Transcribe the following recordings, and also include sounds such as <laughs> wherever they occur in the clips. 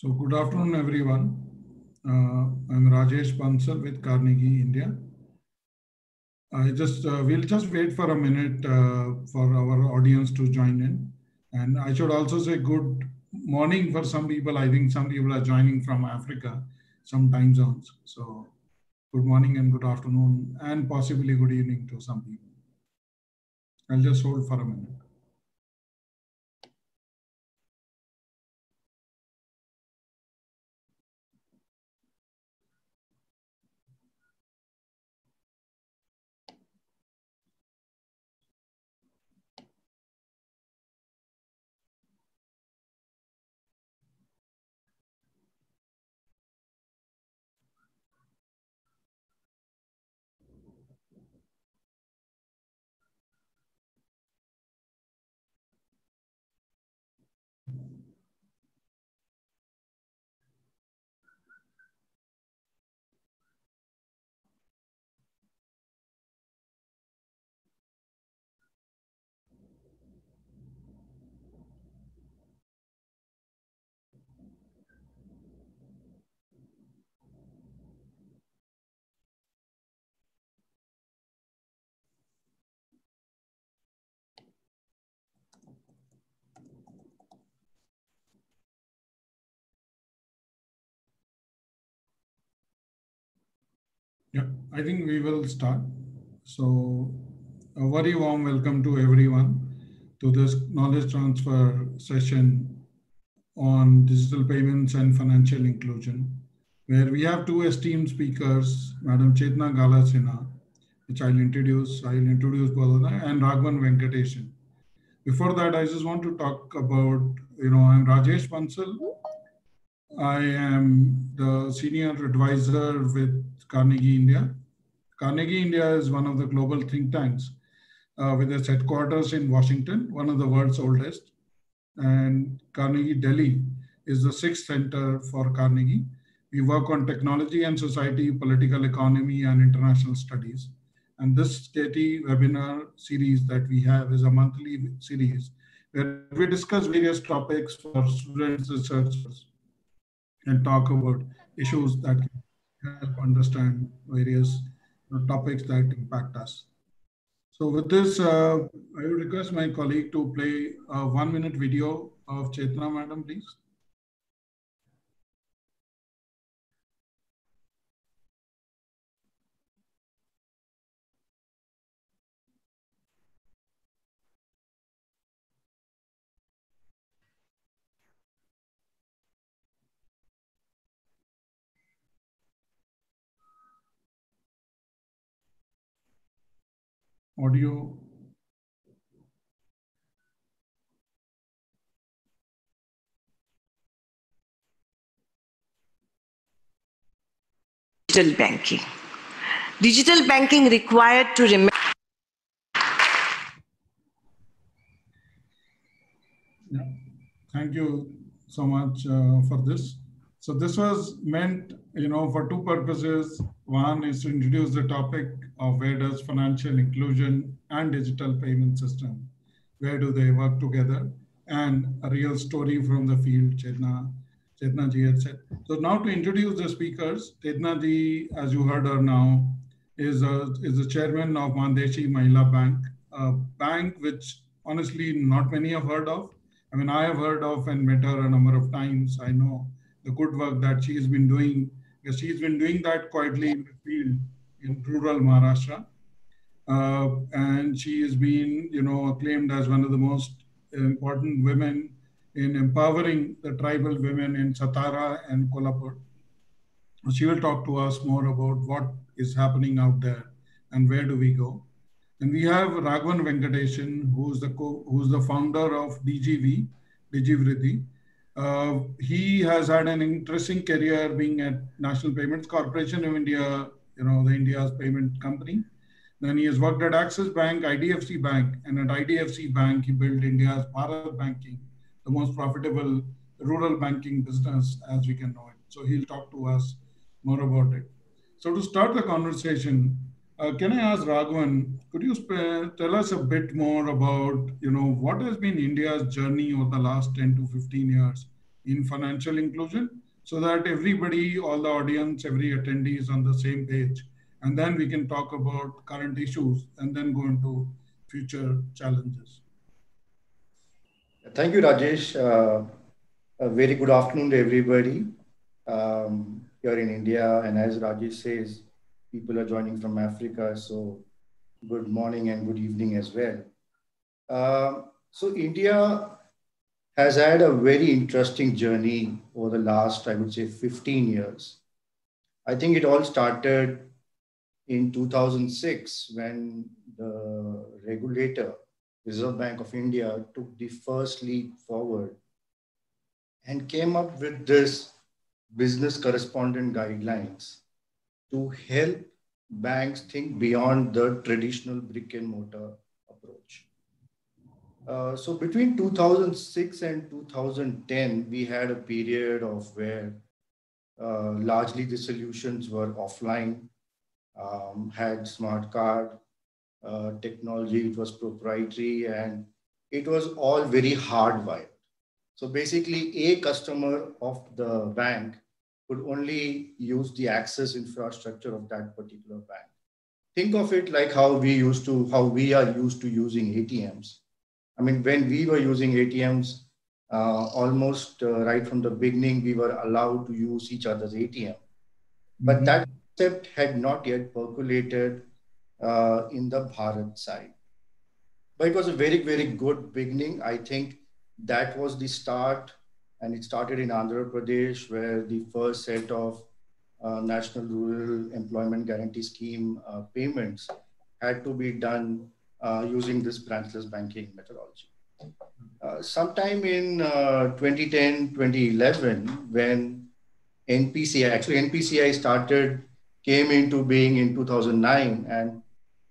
So good afternoon, everyone. Uh, I'm Rajesh Bansal with Carnegie India. I just uh, we'll just wait for a minute uh, for our audience to join in, and I should also say good morning for some people. I think some people are joining from Africa, some time zones. So good morning and good afternoon, and possibly good evening to some people. I'll just hold for a minute. Yeah, I think we will start. So a very warm welcome to everyone to this knowledge transfer session on digital payments and financial inclusion, where we have two esteemed speakers, Madam Chetna Gala Sinha, which I'll introduce. I'll introduce them, and Raghavan Venkatesan. Before that, I just want to talk about, you know, I'm Rajesh Bansal. I am the senior advisor with Carnegie India. Carnegie India is one of the global think tanks uh, with its headquarters in Washington, one of the world's oldest. And Carnegie Delhi is the sixth center for Carnegie. We work on technology and society, political economy, and international studies. And this KT webinar series that we have is a monthly series where we discuss various topics for students, researchers, and talk about issues that help understand various you know, topics that impact us. So with this, uh, I would request my colleague to play a one minute video of Chetna, madam, please. Audio. digital banking. Digital banking required to remember. Yeah. Thank you so much uh, for this. So this was meant, you know, for two purposes. One is to introduce the topic of where does financial inclusion and digital payment system, where do they work together? And a real story from the field, Chetna, Chetna ji had said. So now to introduce the speakers, Chetna ji, as you heard her now, is a, is the chairman of Mann Deshi Mahila Bank, a bank which honestly not many have heard of. I mean, I have heard of and met her a number of times. I know the good work that she's been doing, because she's been doing that quietly in the field in rural Maharashtra. Uh, and she has been, you know, acclaimed as one of the most important women in empowering the tribal women in Satara and Kolhapur. She will talk to us more about what is happening out there and where do we go. And we have Raghavan Venkatesan, who's the co- who's the founder of DGV, DigiVriddhi. Uh, he has had an interesting career being at National Payments Corporation of India, you know, the India's payment company. Then he has worked at Axis Bank, IDFC Bank, and at IDFC Bank, he built India's Bharat Banking, the most profitable rural banking business as we can know it. So he'll talk to us more about it. So to start the conversation, uh, can I ask Raghavan, could you sp- tell us a bit more about, you know, what has been India's journey over the last 10 to 15 years in financial inclusion so that everybody, all the audience, every attendee is on the same page. And then we can talk about current issues and then go into future challenges. Thank you, Rajesh. Uh, a very good afternoon to everybody um, here in India. And as Rajesh says, people are joining from Africa. So good morning and good evening as well. Uh, so India has had a very interesting journey over the last, I would say, 15 years. I think it all started in 2006 when the regulator, Reserve Bank of India, took the first leap forward and came up with this business correspondent guidelines to help banks think beyond the traditional brick and mortar. Uh, so between 2006 and 2010, we had a period of where uh, largely the solutions were offline, um, had smart card uh, technology, it was proprietary, and it was all very hardwired. So basically, a customer of the bank could only use the access infrastructure of that particular bank. Think of it like how we used to, how we are used to using ATMs. I mean, when we were using ATMs, uh, almost uh, right from the beginning, we were allowed to use each other's ATM. But mm-hmm. that concept had not yet percolated uh, in the Bharat side. But it was a very, very good beginning. I think that was the start and it started in Andhra Pradesh, where the first set of uh, National Rural Employment Guarantee Scheme uh, payments had to be done uh, using this branchless banking methodology. Uh, sometime in 2010, uh, 2011, when NPCI, actually NPCI started, came into being in 2009, and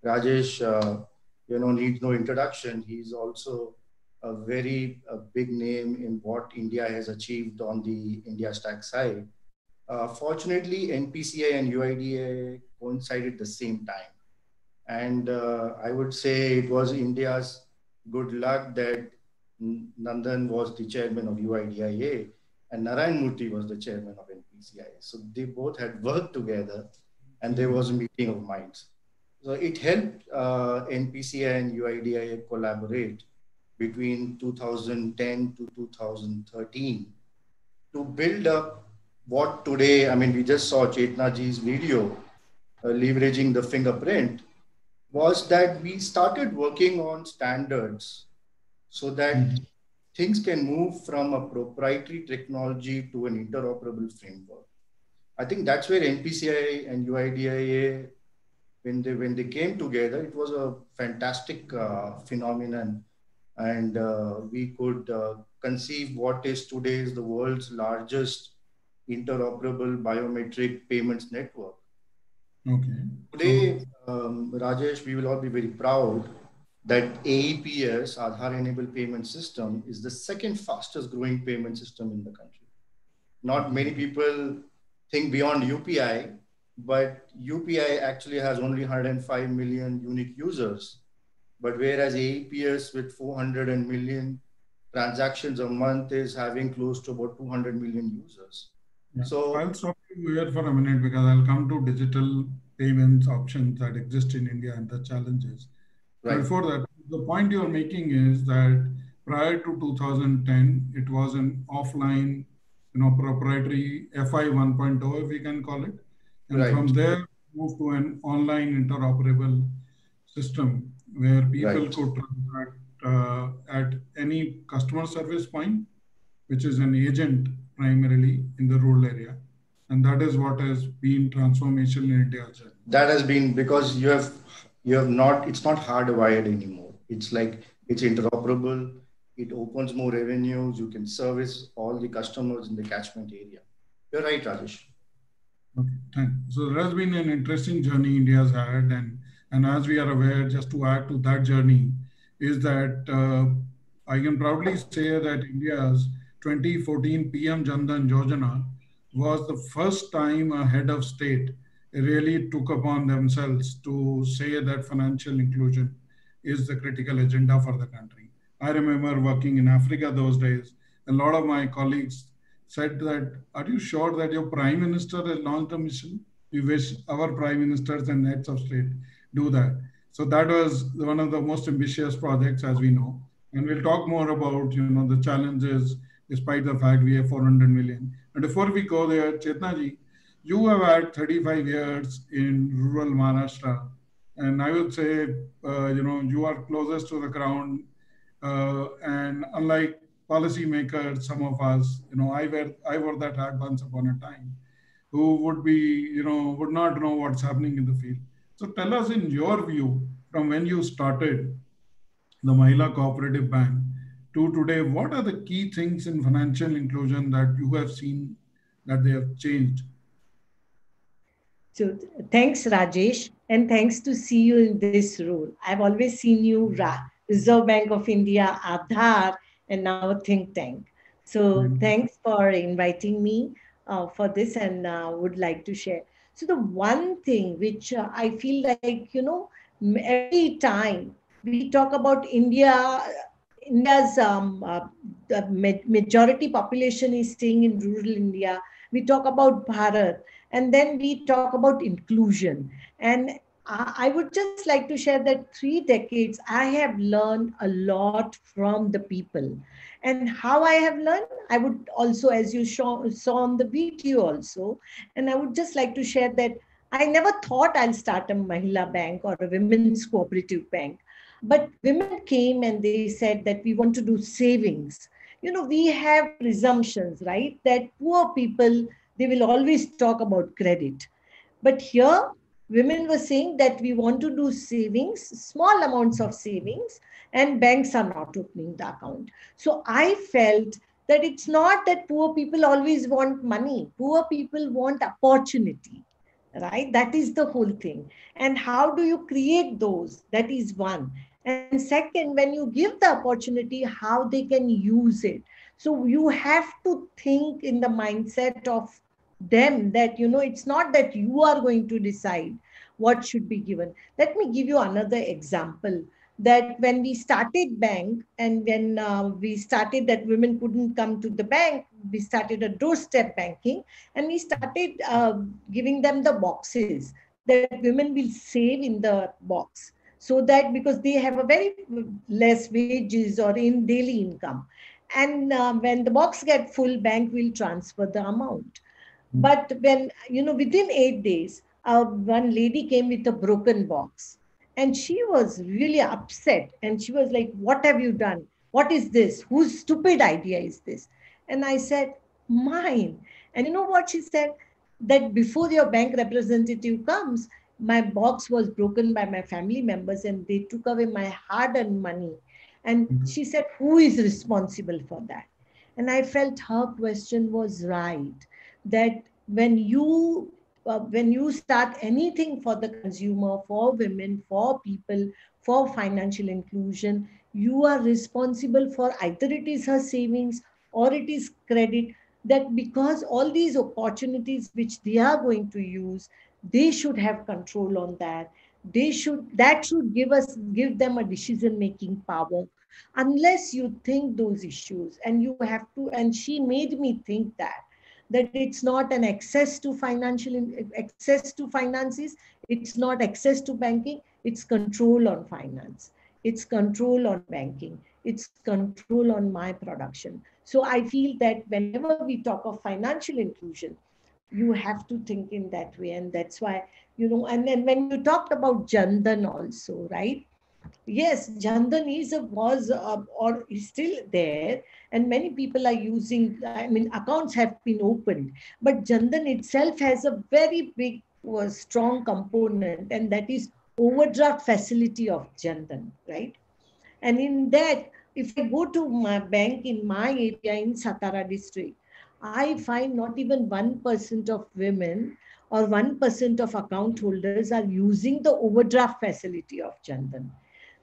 Rajesh, uh, you know, needs no introduction. He's also a very a big name in what India has achieved on the India Stack side. Uh, fortunately, NPCI and UIDAI coincided at the same time. And uh, I would say it was India's good luck that Nandan was the chairman of UIDAI and Narayan Murthy was the chairman of NPCI. So they both had worked together and there was a meeting of minds. So it helped uh, NPCI and UIDAI collaborate between 2010 to 2013 to build up what today, I mean, we just saw Chetnaji's video uh, leveraging the fingerprint, was that we started working on standards so that mm-hmm. things can move from a proprietary technology to an interoperable framework. I think that's where NPCI and UIDAI, when they when they came together, it was a fantastic uh, phenomenon and uh, we could uh, conceive what is today is the world's largest interoperable biometric payments network. Okay. Today, um, Rajesh, we will all be very proud that AEPS, Aadhaar Enabled Payment System, is the second fastest growing payment system in the country. Not many people think beyond UPI, but UPI actually has only 105 million unique users but whereas AEPS with 400 million transactions a month is having close to about 200 million users. Yeah. So I'll stop you here for a minute because I'll come to digital payments options that exist in India and the challenges. Right. Before that, the point you're making is that prior to 2010, it was an offline, you know, proprietary FI 1.0, if we can call it. And right. from there, move to an online interoperable system where people right. could transact uh, at any customer service point, which is an agent primarily in the rural area. And that is what has been transformation in India. That has been because you have you have not it's not hardwired anymore. It's like it's interoperable. It opens more revenues. You can service all the customers in the catchment area. You're right, Rajesh. Okay, thanks. So there has been an interesting journey India's had, and and as we are aware, just to add to that journey, is that uh, I can proudly say that India's 2014 PM Jan Dhan Yojana was the first time a head of state really took upon themselves to say that financial inclusion is the critical agenda for the country. I remember working in Africa those days. A lot of my colleagues said that, are you sure that your prime minister has launched a mission? We wish our prime ministers and heads of state do that. So that was one of the most ambitious projects, as we know. And we'll talk more about, you know, the challenges, despite the fact we have 400 million. And before we go there, Chetnaji, you have had 35 years in rural Maharashtra. And I would say, uh, you know, you are closest to the ground. Uh, and unlike policymakers, some of us, you know, I wear, I wore that hat once upon a time, who would be, you know, would not know what's happening in the field. So tell us in your view, from when you started the Mahila Cooperative Bank to today, what are the key things in financial inclusion that you have seen that they have changed? So thanks, Rajesh, and thanks to see you in this role. I've always seen you, Reserve Bank of India, Aadhaar, and now Think Tank. So mm-hmm. thanks for inviting me uh, for this and uh, would like to share. So the one thing which uh, I feel like, you know, every time we talk about India, India's um, uh, majority population is staying in rural India. We talk about Bharat, and then we talk about inclusion. And I would just like to share that three decades, I have learned a lot from the people. And how I have learned, I would also, as you show, saw on the video also, and I would just like to share that I never thought I'll start a Mahila bank or a women's cooperative bank. But women came and they said that we want to do savings. You know, we have presumptions, right? That poor people, they will always talk about credit. But here, women were saying that we want to do savings, small amounts of savings, and banks are not opening the account. So I felt that it's not that poor people always want money. Poor people want opportunity, right? That is the whole thing. And how do you create those? That is one. And second, when you give the opportunity, how they can use it. So you have to think in the mindset of them that, you know, it's not that you are going to decide what should be given. Let me give you another example that when we started bank and when uh, we started that women couldn't come to the bank we started a doorstep banking and we started uh, giving them the boxes that women will save in the box so that because they have a very less wages or in daily income and uh, when the box get full bank will transfer the amount mm. but when you know within 8 days uh, one lady came with a broken box and she was really upset. And she was like, What have you done? What is this? Whose stupid idea is this? And I said, Mine. And you know what she said? That before your bank representative comes, my box was broken by my family members and they took away my hard earned money. And mm-hmm. she said, Who is responsible for that? And I felt her question was right. That when you uh, when you start anything for the consumer, for women, for people, for financial inclusion, you are responsible for either it is her savings or it is credit that because all these opportunities which they are going to use they should have control on that. They should that should give us give them a decision making power. Unless you think those issues and you have to and she made me think that that it's not an access to financial access to finances it's not access to banking it's control on finance. It's control on banking. It's control on my production. So i feel that whenever we talk of financial inclusion you have to think in that way and that's why you know and then when you talked about Jan Dhan also right? Yes Jan Dhan is a was uh, or is still there and many people are using i mean accounts have been opened but Jan Dhan itself has a very big uh, strong component and that is overdraft facility of Jan Dhan right? And in that if i go to my bank in my area in satara district i find not even 1% of women or 1% of account holders are using the overdraft facility of Jan Dhan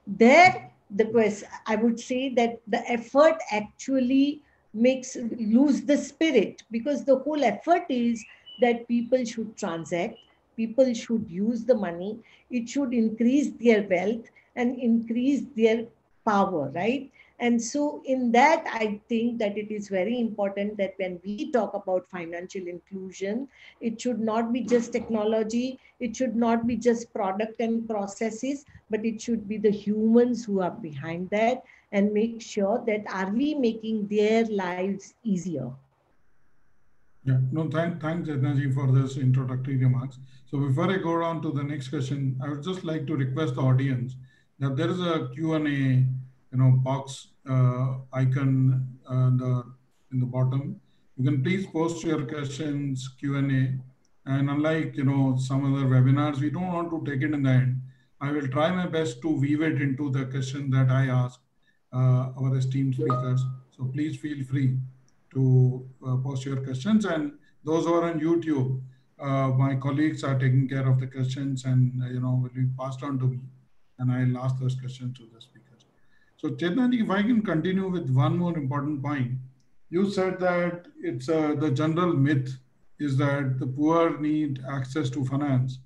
there the question i would say that the effort actually makes lose the spirit because the whole effort is that people should transact people should use the money it should increase their wealth and increase their power right And so, in that, I think that it is very important that when we talk about financial inclusion, it should not be just technology, it should not be just product and processes, but it should be the humans who are behind that and make sure that are we making their lives easier. Yeah, no, thank, thanks, Chetnaji, for this introductory remarks. So before I go on to the next question, I would just like to request the audience that there is a Q&A you know box uh, icon uh, in the bottom. You can please post your questions Q&A. And unlike you know some other webinars, we don't want to take it in the end. I will try my best to weave it into the question that I ask uh, our esteemed speakers. So please feel free to post your questions. And those who are on YouTube, uh, my colleagues are taking care of the questions and uh, you know will be passed on to me, and I'll ask those questions to the speaker. So Chetnaji, if I can continue with one more important point, you said that it's uh, the general myth is that the poor need access to finance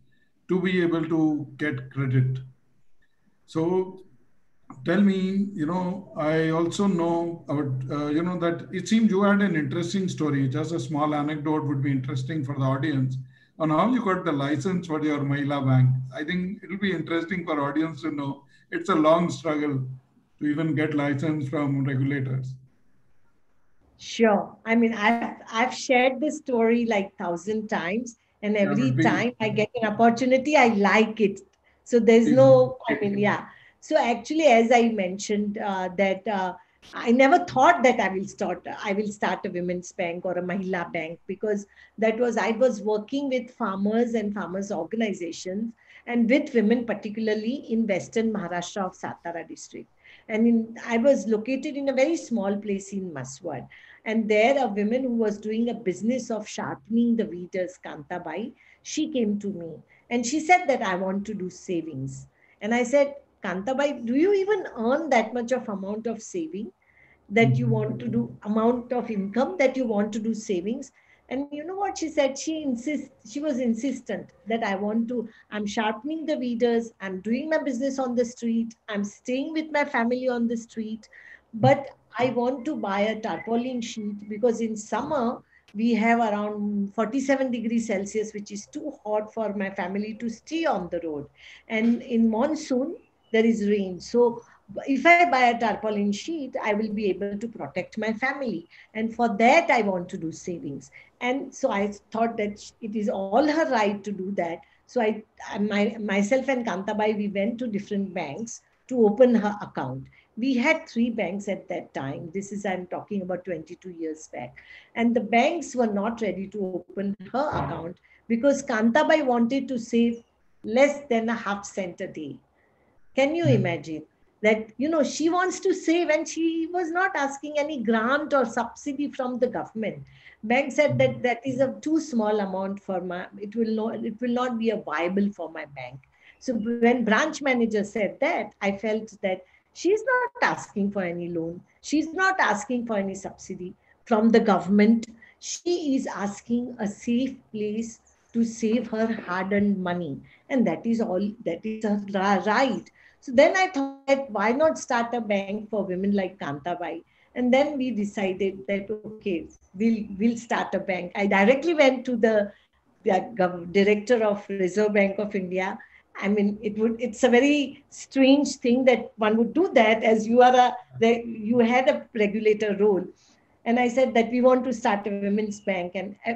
to be able to get credit. So tell me, you know, I also know about, uh, you know, that it seems you had an interesting story. Just a small anecdote would be interesting for the audience on how you got the license for your Mahila bank. I think it'll be interesting for audience to know. It's a long struggle to even get license from regulators? Sure. I mean, I've, I've shared this story like thousand times, and every time I get an opportunity, I like it. So there's no, I mean, yeah. So actually, as I mentioned, uh, that uh, I never thought that I will start I will start a women's bank or a Mahila bank because that was I was working with farmers and farmers organizations and with women particularly in western Maharashtra of Satara district. And in, I was located in a very small place in Mhaswad. And there, a woman who was doing a business of sharpening the weeders, Kantabai, she came to me and she said that I want to do savings. And I said, Kantabai, do you even earn that much of amount of saving that you mm-hmm. want to do, amount of income that you want to do savings? And you know what she said? She insist. She was insistent that I want to. I'm sharpening the readers, I'm doing my business on the street. I'm staying with my family on the street, but I want to buy a tarpaulin sheet because in summer we have around 47 degrees Celsius, which is too hot for my family to stay on the road. And in monsoon, there is rain. So if I buy a tarpaulin sheet, I will be able to protect my family. And for that, I want to do savings. And so I thought that it is all her right to do that. So I, my, myself and Kantabai, we went to different banks to open her account. We had three banks at that time. This is, I'm talking about 22 years back. And the banks were not ready to open her account because Kantabai wanted to save less than a half cent a day. Can you hmm. imagine? That you know she wants to save and she was not asking any grant or subsidy from the government. Bank said that hmm. that is a too small amount for my it will not it will not be a viable for my bank. So when branch manager said that i felt that she's not asking for any loan. She's not asking for any subsidy from the government. She is asking a safe place to save her hard earned money. And that is all that is her right so then I thought, why not start a bank for women like Kantabai? And then we decided that, okay, we'll, we'll start a bank. I directly went to the, the director of Reserve Bank of India. I mean, it would, it's a very strange thing that one would do that as you are a, the, you had a regulator role. And I said that we want to start a women's bank. And uh,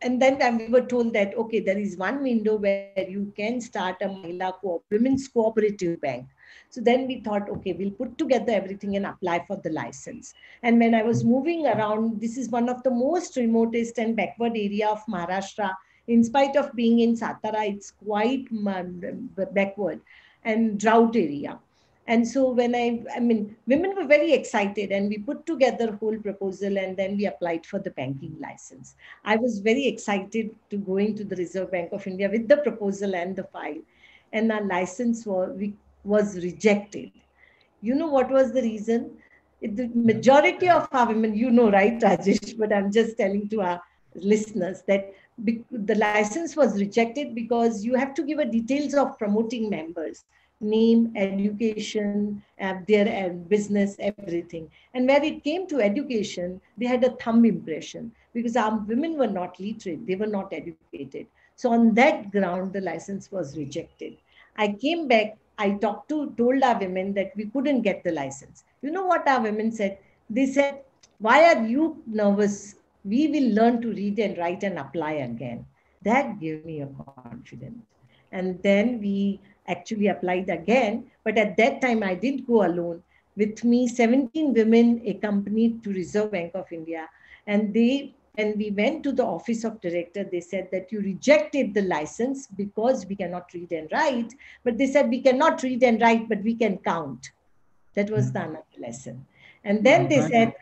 and then we were told that okay there is one window where you can start a Mahila women's cooperative bank. So then we thought okay we'll put together everything and apply for the license. And when i was moving around this is one of the most remotest and backward area of maharashtra. In spite of being in satara it's quite um, backward and drought area and so when I, I mean, women were very excited and we put together whole proposal and then we applied for the banking license. I was very excited to go into the Reserve Bank of India with the proposal and the file. And our license was, was rejected. You know what was the reason? The majority of our women, you know, right, Rajesh, but I'm just telling to our listeners that the license was rejected because you have to give a details of promoting members name, education, uh, their uh, business, everything. And where it came to education, they had a thumb impression because our women were not literate, they were not educated. So on that ground, the license was rejected. I came back, I talked to, told our women that we couldn't get the license. You know what our women said? They said, why are you nervous? We will learn to read and write and apply again. That gave me a confidence. And then we actually applied again. But at that time, I didn't go alone. With me, 17 women accompanied to Reserve Bank of India. And they when we went to the office of director, they said that you rejected the license because we cannot read and write. But they said we cannot read and write, but we can count. That was the another lesson. And then they mm-hmm. said,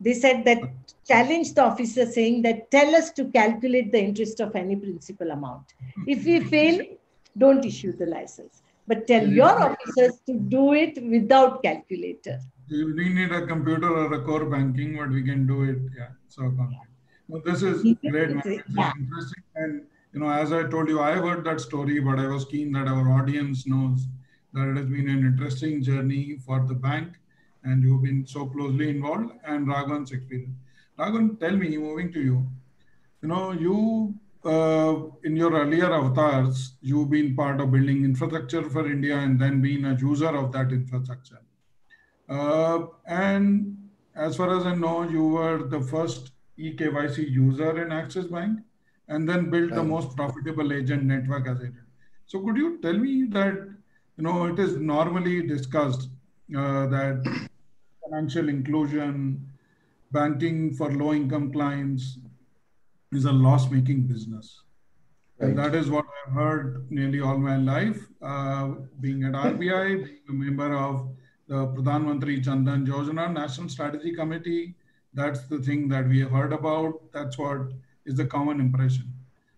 they said that challenge the officer saying that tell us to calculate the interest of any principal amount. If we fail, don't issue the license. But tell your officers to do it without calculator. We need a computer or a core banking, but we can do it. Yeah, so well, this is great. Yeah. Interesting. And you know, as I told you, I heard that story, but I was keen that our audience knows that it has been an interesting journey for the bank, and you've been so closely involved. And Raghavan's experience. Raghavan, tell me, moving to you. You know, you in your earlier avatars, you've been part of building infrastructure for India and then being a user of that infrastructure. Uh, and as far as I know, you were the first eKYC user in Axis Bank and then built the most profitable agent network as agent. So could you tell me that, you know, it is normally discussed uh, that financial inclusion, banking for low income clients is a loss making business. Right. And that is what I've heard nearly all my life, uh, being at RBI, being a member of the Pradhan Mantri Jan Dhan Yojana National Strategy Committee. That's the thing that we have heard about. That's what is the common impression.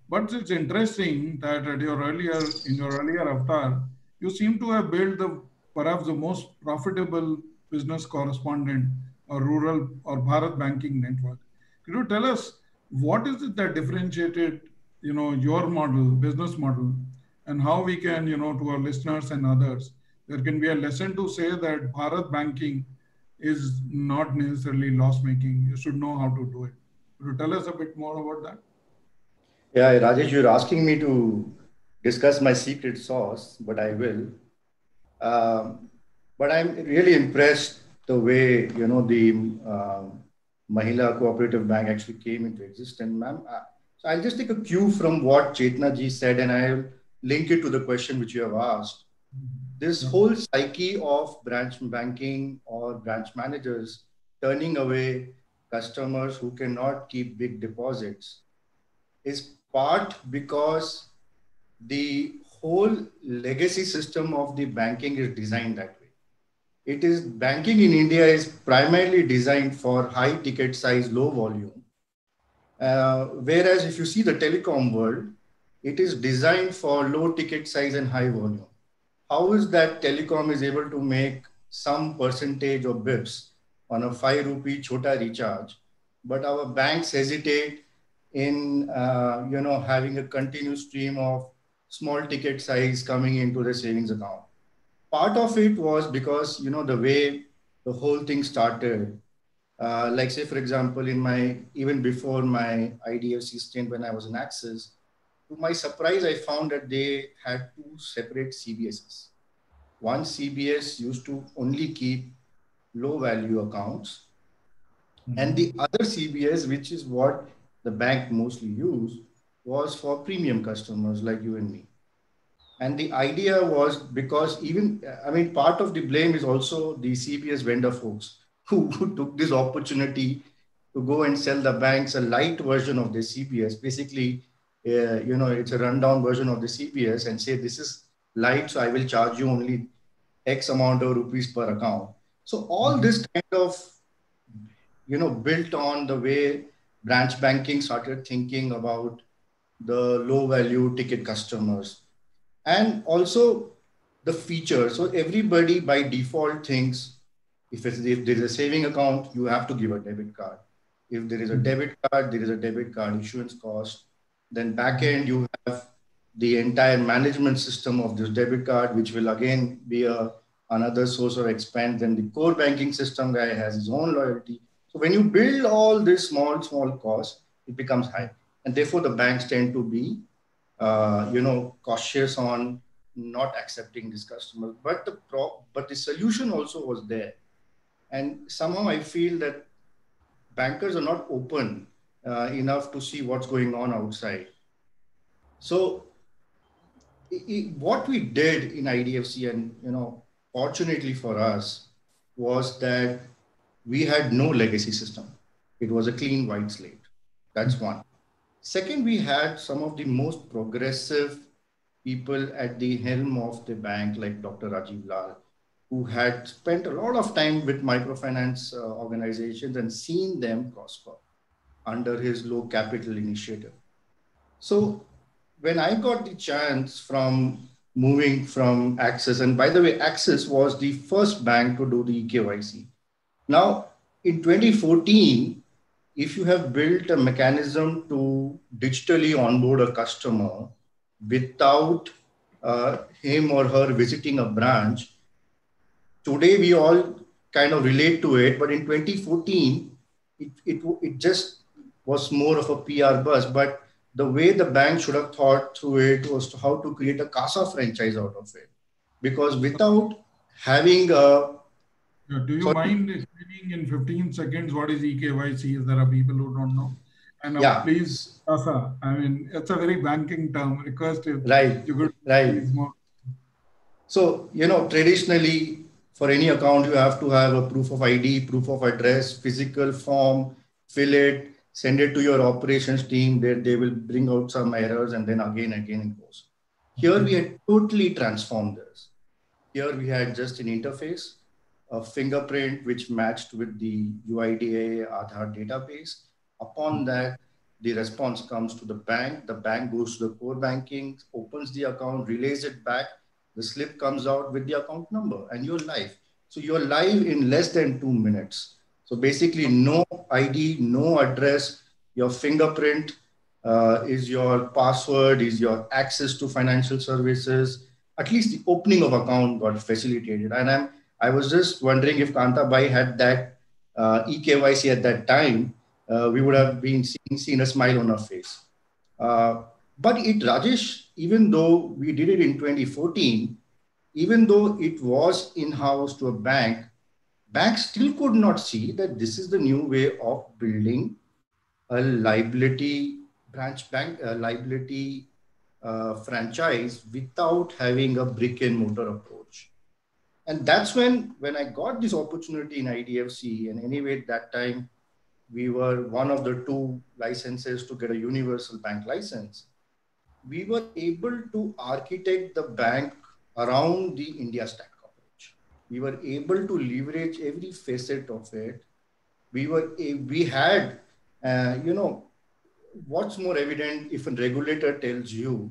But it's interesting that at your earlier in your earlier avatar, you seem to have built the perhaps the most profitable business correspondent or rural or Bharat banking network. Could you tell us what is it that differentiated, you know, your model, business model, and how we can, you know, to our listeners and others, there can be a lesson to say that Bharat banking is not necessarily loss making. You should know how to do it. Could you tell us a bit more about that? Yeah, Rajesh, you're asking me to discuss my secret sauce, but I will. Um, but I'm really impressed the way you know the uh, Mahila Cooperative Bank actually came into existence, ma'am. Uh, so I'll just take a cue from what Chetna ji said, and I'll link it to the question which you have asked. This whole psyche of branch banking or branch managers turning away customers who cannot keep big deposits is part because the whole legacy system of the banking is designed that. It is banking in India is primarily designed for high ticket size, low volume. Uh, whereas if you see the telecom world, it is designed for low ticket size and high volume how is that telecom is able to make some percentage of bips on a 5 rupee chota recharge, but our banks hesitate in uh, you know having a continuous stream of small ticket size coming into the savings account. Part of it was because you know the way the whole thing started. Uh, like say for example, in my even before my IDFC stint when I was in Axis, to my surprise, I found that they had two separate CBSs. One CBS used to only keep low value accounts, mm-hmm. and the other CBS, which is what the bank mostly used, was for premium customers like you and me. And the idea was because even, I mean, part of the blame is also the CBS vendor folks who, who took this opportunity to go and sell the banks a light version of the CBS, basically uh, you know, it's a rundown version of the CBS and say this is light, so I will charge you only X amount of rupees per account. So all mm-hmm. this kind of, you know, built on the way branch banking started thinking about the low value ticket customers and also the feature. So everybody by default thinks if, if there is a saving account, you have to give a debit card. If there is a mm-hmm. debit card, there is a debit card issuance cost then back end, you have the entire management system of this debit card, which will again be a, another source of expense. Then the core banking system guy has his own loyalty. So when you build all these small, small costs, it becomes high. And therefore the banks tend to be, uh, you know, cautious on not accepting this customer. But the pro- but the solution also was there. And somehow I feel that bankers are not open uh, enough to see what's going on outside. So it, what we did in IDFC, and you know, fortunately for us, was that we had no legacy system. It was a clean white slate. That's one. Second, we had some of the most progressive people at the helm of the bank, like Dr. Rajiv Lall, who had spent a lot of time with microfinance uh, organizations and seen them prosper under his low capital initiative. So when I got the chance from moving from Axis, and by the way, Axis was the first bank to do the KYC. Now, in 2014, if you have built a mechanism to digitally onboard a customer without uh, him or her visiting a branch, today we all kind of relate to it. But in 2014, it, it, it just was more of a PR buzz. But the way the bank should have thought through it was to how to create a CASA franchise out of it. Because without having a do you sorry, mind explaining in 15 seconds what is eKYC? There are people who don't know. And uh, yeah. please, uh, CASA, I mean, it's a very banking term. Request if right. you could right. more. So, you know, traditionally, for any account, you have to have a proof of ID, proof of address, physical form, fill it, send it to your operations team. They, they will bring out some errors and then again, again it goes. Here we had totally transformed this. Here we had just an interface, a fingerprint which matched with the UIDAI Aadhaar database. Upon that, the response comes to the bank. The bank goes to the core banking, opens the account, relays it back. The slip comes out with the account number and you're live. So you're live in less than two minutes. So basically, no ID, no address, your fingerprint uh, is your password, is your access to financial services. At least the opening of account got facilitated. And I'm, I was just wondering if Kantabai had that uh, eKYC at that time, uh, we would have been seen a smile on our face. Uh, but it, Rajesh, even though we did it in 2014, even though it was in-house to a bank, banks still could not see that this is the new way of building a liability branch bank a liability uh, franchise without having a brick and mortar approach and that's when when i got this opportunity in idfc and anyway at that time we were one of the two licenses to get a universal bank license. We were able to architect the bank around the india stack we were able to leverage every facet of it. We were we had uh, you know what's more evident if a regulator tells you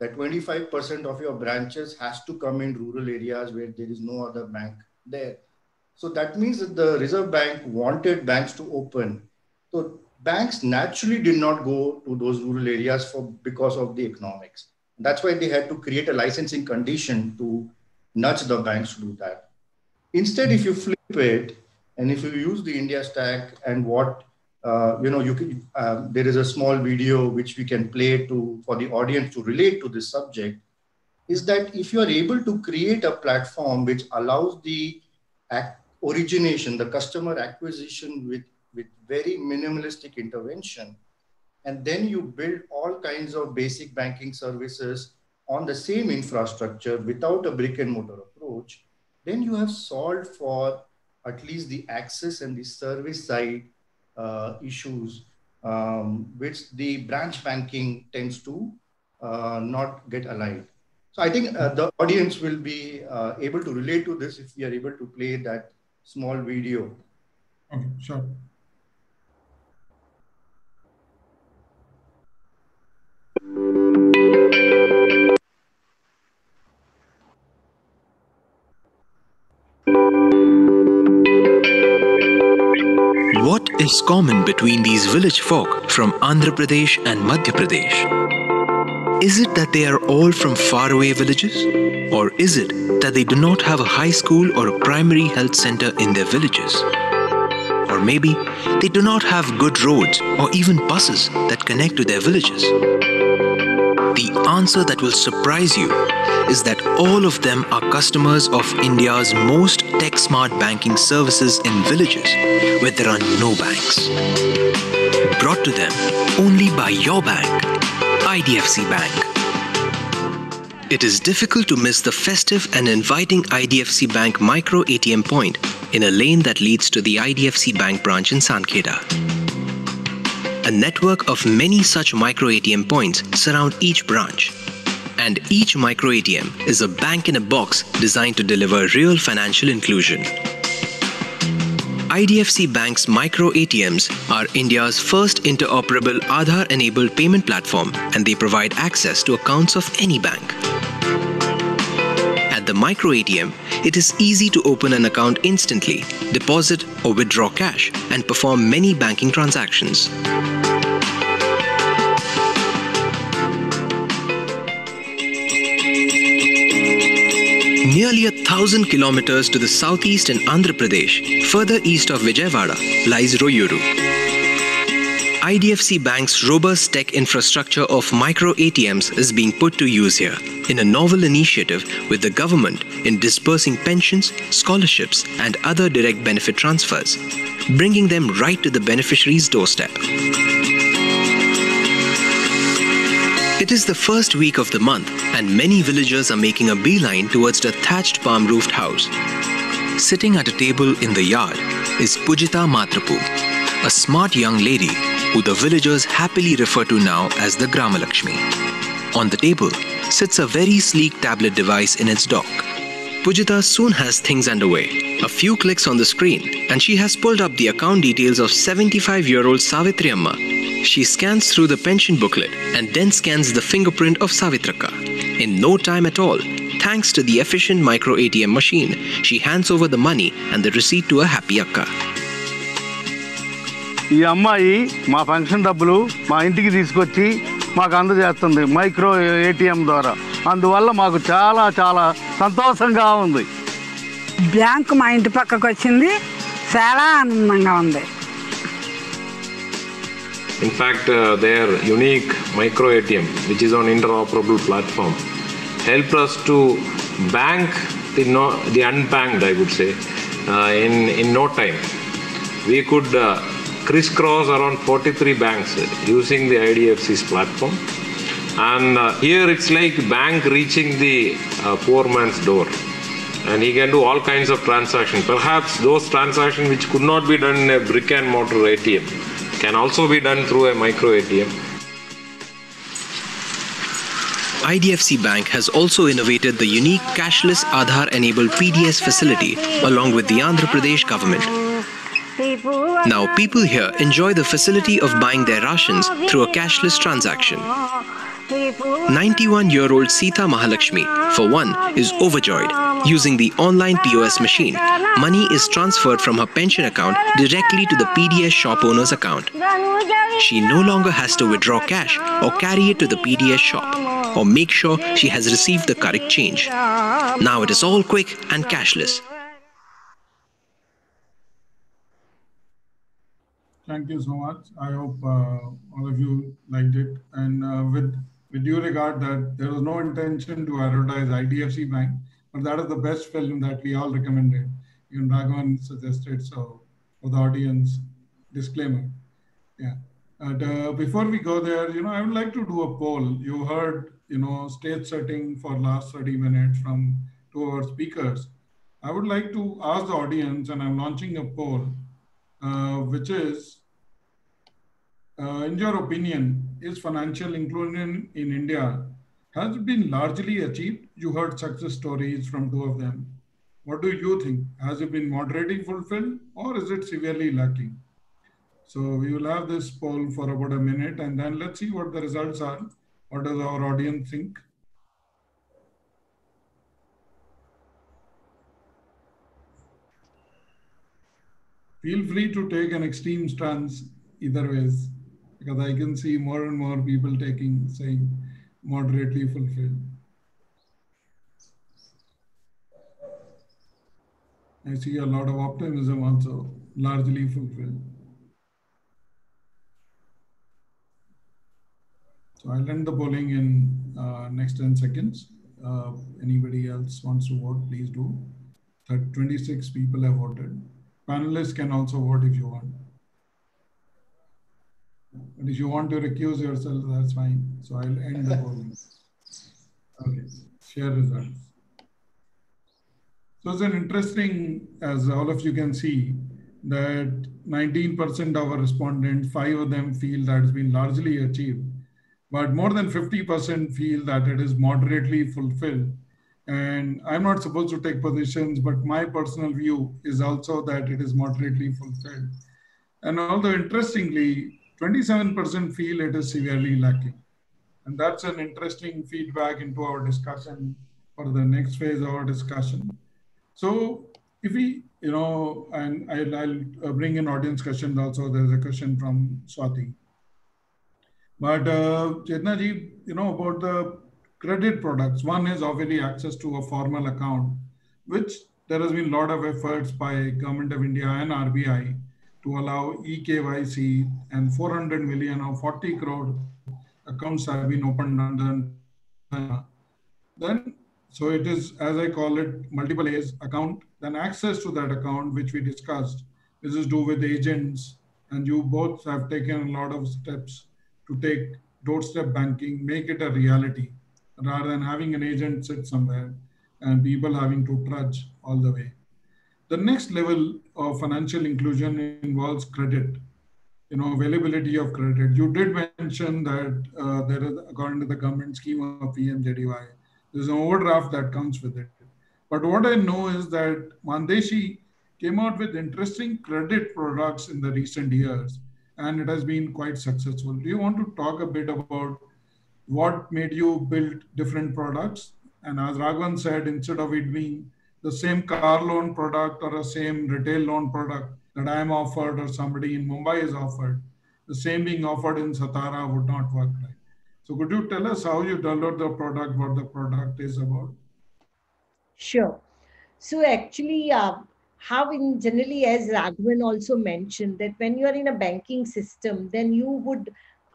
that 25% of your branches has to come in rural areas where there is no other bank there so that means that the reserve bank wanted banks to open so banks naturally did not go to those rural areas for because of the economics that's why they had to create a licensing condition to nudge the banks to do that Instead, if you flip it and if you use the India stack and what uh, you know, you can, uh, there is a small video which we can play to for the audience to relate to this subject. Is that if you are able to create a platform which allows the origination, the customer acquisition with with very minimalistic intervention, and then you build all kinds of basic banking services on the same infrastructure without a brick and mortar approach, then you have solved for at least the access and the service side uh, issues, um, which the branch banking tends to uh, not get aligned. So I think uh, the audience will be uh, able to relate to this if we are able to play that small video. Okay, sure. What is common between these village folk from Andhra Pradesh and Madhya Pradesh? Is it that they are all from faraway villages? Or is it that they do not have a high school or a primary health center in their villages? Or maybe they do not have good roads or even buses that connect to their villages. The answer that will surprise you is that all of them are customers of India's most tech smart banking services in villages where there are no banks. Brought to them only by your bank, IDFC Bank. It is difficult to miss the festive and inviting IDFC Bank micro ATM point in a lane that leads to the IDFC Bank branch in Sankheda. A network of many such micro ATM points surround each branch. And each micro ATM is a bank in a box designed to deliver real financial inclusion. IDFC Bank's micro ATMs are India's first interoperable Aadhaar enabled payment platform and they provide access to accounts of any bank. At the micro ATM, it is easy to open an account instantly, deposit or withdraw cash, and perform many banking transactions. Nearly a thousand kilometers to the southeast in Andhra Pradesh, further east of Vijayawada, lies Royyuru. IDFC Bank's robust tech infrastructure of micro ATMs is being put to use here in a novel initiative with the government in disbursing pensions, scholarships, and other direct benefit transfers, bringing them right to the beneficiary's doorstep. It is the first week of the month, and many villagers are making a beeline towards the thatched palm roofed house. Sitting at a table in the yard is Pujita Matrapu, a smart young lady who the villagers happily refer to now as the Gramalakshmi. On the table sits a very sleek tablet device in its dock. Pujita soon has things underway. A few clicks on the screen, and she has pulled up the account details of 75 year old Savitri Amma. She scans through the pension booklet and then scans the fingerprint of Savitraka. In no time at all, thanks to the efficient micro ATM machine, she hands over the money and the receipt to a happy Akka. ఈ అమ్మాయి మా function డబ్బులు మా ఇంటికి తీసుకొచ్చి మాకు అందజేస్తుంది micro ATM ద్వారా అందువల్ల మాకు చాలా చాలా సంతోషంగా ఉంది బ్యాంకు మా ఇంటి పక్కకు వచ్చింది చాలా ఆనందంగా ఉంది In fact, uh, their unique micro ATM, which is on interoperable platform, helped us to bank the no, the unbanked, I would say, uh, in in no time. We could uh, crisscross around 43 banks using the IDFC's platform, and uh, here it's like bank reaching the uh, poor man's door. And he can do all kinds of transactions. Perhaps those transactions which could not be done in a brick and mortar ATM can also be done through a micro ATM. IDFC Bank has also innovated the unique cashless Aadhaar enabled PDS facility along with the Andhra Pradesh government. Now, people here enjoy the facility of buying their rations through a cashless transaction. 91 year old Sita Mahalakshmi, for one, is overjoyed. Using the online POS machine, money is transferred from her pension account directly to the PDS shop owner's account. She no longer has to withdraw cash or carry it to the PDS shop or make sure she has received the correct change. Now it is all quick and cashless. Thank you so much. I hope uh, all of you liked it. And uh, with with due regard that there was no intention to advertise IDFC Bank, but that is the best film that we all recommended. Even Raghavan suggested so for the audience. Disclaimer. Yeah. And, uh, before we go there, you know, I would like to do a poll. You heard, you know, stage setting for last 30 minutes from two our speakers. I would like to ask the audience, and I'm launching a poll, uh, which is, uh, in your opinion, is financial inclusion in India has been largely achieved? You heard success stories from two of them. What do you think? Has it been moderately fulfilled, or is it severely lacking? So we will have this poll for about a minute, and then let's see what the results are. What does our audience think? Feel free to take an extreme stance either ways, because I can see more and more people taking saying moderately fulfilled. I see a lot of optimism also, largely fulfilled. So I'll end the polling in uh, next 10 seconds. Uh, anybody else wants to vote, please do. 26 people have voted. Panelists can also vote if you want. But if you want to recuse yourself, that's fine. So I'll end the polling. Okay, share results. So it's an interesting, as all of you can see, that 19% of our respondents, five of them feel that has been largely achieved, but more than 50% feel that it is moderately fulfilled. And I'm not supposed to take positions, but my personal view is also that it is moderately fulfilled. And although interestingly, 27% feel it is severely lacking. And that's an interesting feedback into our discussion for the next phase of our discussion. So if we, you know, and I'll, I'll bring in audience questions also. There's a question from Swati. But uh, ji, you know, about the credit products, one is obviously access to a formal account, which there has been a lot of efforts by Government of India and RBI to allow eKYC and 400 million or 40 crore accounts have been opened under. Then, so it is, as I call it, multiple A's account, then access to that account, which we discussed. This is do with agents, and you both have taken a lot of steps to take doorstep banking, make it a reality, rather than having an agent sit somewhere and people having to trudge all the way. The next level of financial inclusion involves credit, you know, availability of credit. You did mention that uh, there is, according to the government scheme of PMJDY, there's an overdraft that comes with it. But what I know is that Mann Deshi came out with interesting credit products in the recent years, and it has been quite successful. Do you want to talk a bit about what made you build different products? And as Raghavan said, instead of it being the same car loan product or the same retail loan product that I am offered or somebody in Mumbai is offered, the same being offered in Satara would not work right. So could you tell us how you developed the product, what the product is about? Sure. So actually, uh, how in generally, as Raghavan also mentioned, that when you are in a banking system, then you would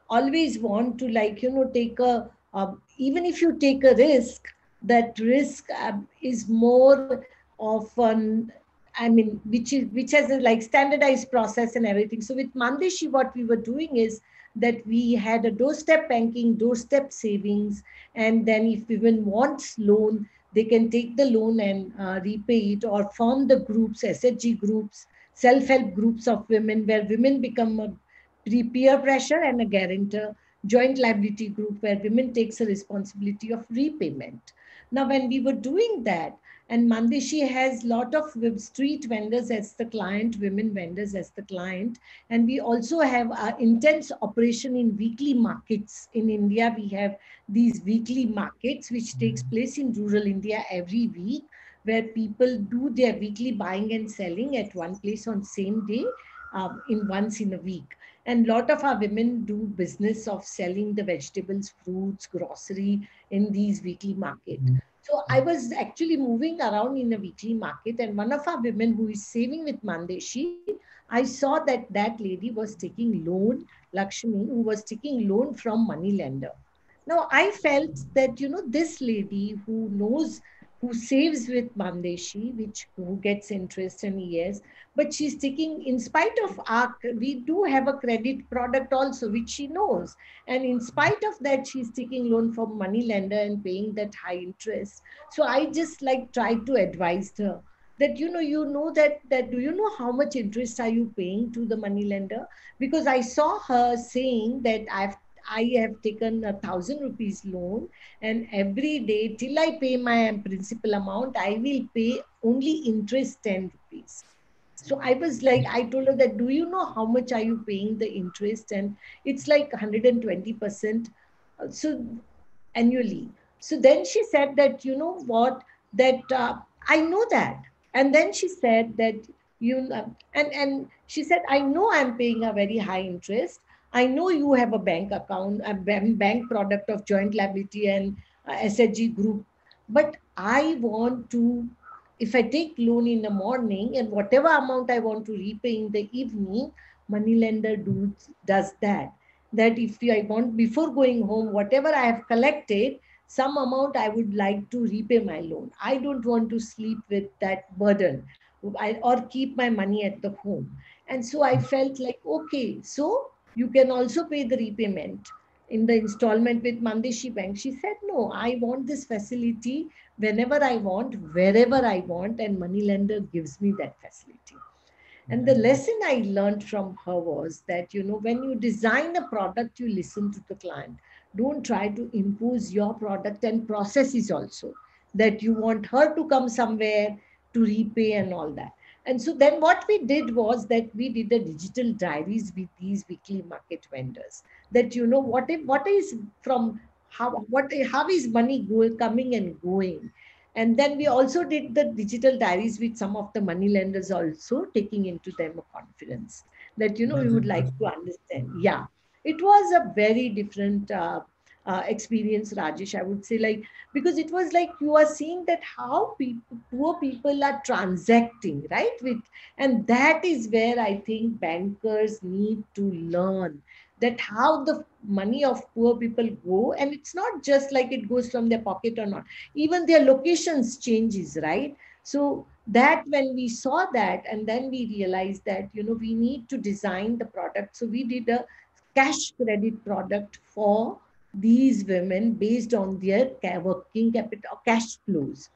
always want to like, you know, take a, uh, even if you take a risk, that risk uh, is more of an I mean, which is which has a like standardized process and everything. So with Mann Deshi, what we were doing is that we had a doorstep banking, doorstep savings, and then if women wants loan, they can take the loan and uh, repay it or form the groups, SHG groups, self-help groups of women where women become a peer pressure and a guarantor, joint liability group where women takes a responsibility of repayment. Now, when we were doing that, and Mann Deshi has lot of street vendors as the client, women vendors as the client. And we also have our intense operation in weekly markets. In India, we have these weekly markets, which takes place in rural India every week, where people do their weekly buying and selling at one place on same day um, in once in a week. And a lot of our women do business of selling the vegetables, fruits, grocery in these weekly market. Mm -hmm. So I was actually moving around in a weekly market and one of our women who is saving with Mann Deshi, I saw that that lady was taking loan, Lakshmi, who was taking loan from money lender. Now I felt that, you know, this lady who knows who saves with Mann Deshi, which who gets interest and ES, but she's taking, in spite of our, we do have a credit product also, which she knows. And in spite of that, she's taking loan from money lender and paying that high interest. So I just like tried to advise her that, you know, you know that, that do you know how much interest are you paying to the money lender? Because I saw her saying that I've I have taken a thousand rupees loan and every day till I pay my principal amount, I will pay only interest 10 rupees. So I was like, I told her that, do you know how much are you paying the interest? And it's like 120%. Uh, so annually. So then she said that, you know what, that uh, I know that. And then she said that, you know, and, and she said, I know I'm paying a very high interest, I know you have a bank account, a bank product of joint liability and uh, SHG group, but I want to, if I take loan in the morning and whatever amount I want to repay in the evening, money lender do, does that. That if I want, before going home, whatever I have collected, some amount I would like to repay my loan. I don't want to sleep with that burden or keep my money at the home. And so I felt like, okay, so you can also pay the repayment in the installment with Mann Deshi Bank. She said, no, I want this facility whenever I want, wherever I want, and moneylender gives me that facility. And the mm-hmm. lesson I learned from her was that, you know, when you design a product, you listen to the client. Don't try to impose your product and processes also that you want her to come somewhere to repay and all that. And so then what we did was that we did a digital diaries with these weekly market vendors. That you know what if what is from how what how is money going coming and going. And then we also did the digital diaries with some of the money lenders also taking into them a confidence that you know we would like to understand. Yeah, it was a very different uh, uh, experience, Rajesh. I would say, like, because it was like you are seeing that how people, poor people are transacting, right? With and that is where I think bankers need to learn that how the money of poor people go, and it's not just like it goes from their pocket or not. Even their locations changes, right? So that when we saw that, and then we realized that you know we need to design the product. So we did a cash credit product for these women based on their working capital cash flows.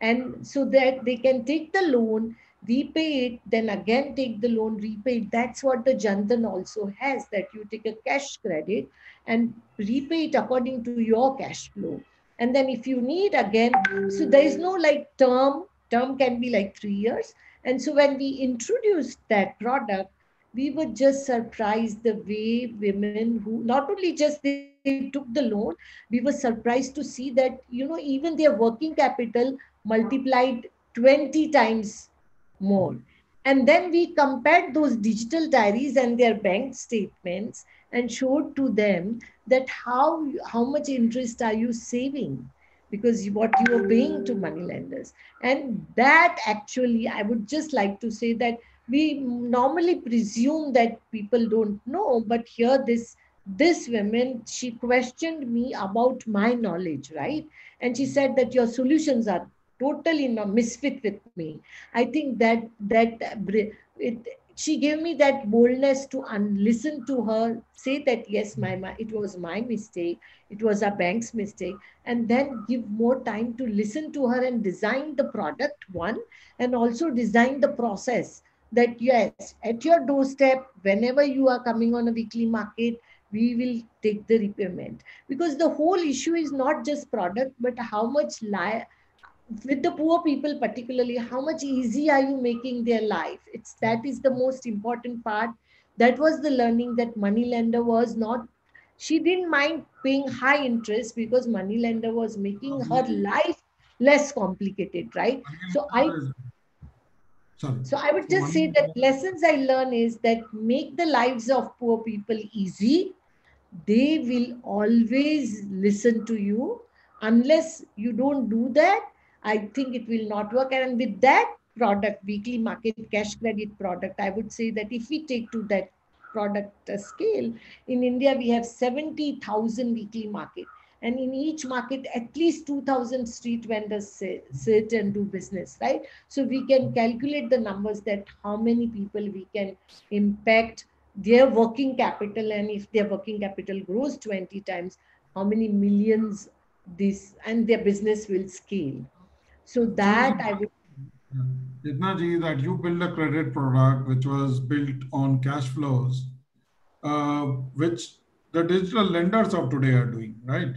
And so that they can take the loan repay it then again take the loan repay it. That's what the Jan Dhan also has that you take a cash credit and repay it according to your cash flow. And then if you need again so there is no like term term can be like three years. And so when we introduced that product we were just surprised the way women who not only just they, they, took the loan we were surprised to see that you know even their working capital multiplied 20 times more. And then we compared those digital diaries and their bank statements and showed to them that how how much interest are you saving because what you are paying to money lenders and that actually i would just like to say that we normally presume that people don't know but here this this woman she questioned me about my knowledge right? And she said that your solutions are totally no misfit with me. I think that that it, she gave me that boldness to listen to her say that yes my, my it was my mistake. It was a bank's mistake. And then give more time to listen to her and design the product one and also design the process that yes, at your doorstep, whenever you are coming on a weekly market, we will take the repayment. Because the whole issue is not just product, but how much li- with the poor people particularly, how much easy are you making their life? It's that is the most important part. That was the learning that money lender was not she didn't mind paying high interest because money lender was making her life less complicated right so i Sorry. So I would just say that lessons I learn is that make the lives of poor people easy. They will always listen to you. Unless you don't do that, I think it will not work. And with that product, weekly market cash credit product, I would say that if we take to that product uh, scale, in India, we have 70,000 weekly market and in each market at least 2000 street vendors sit and do business right? So we can calculate the numbers that how many people we can impact their working capital. And if their working capital grows 20 times how many millions this and their business will scale. So that i would Chetna ji, that you build a credit product which was built on cash flows, uh, which the digital lenders of today are doing, right?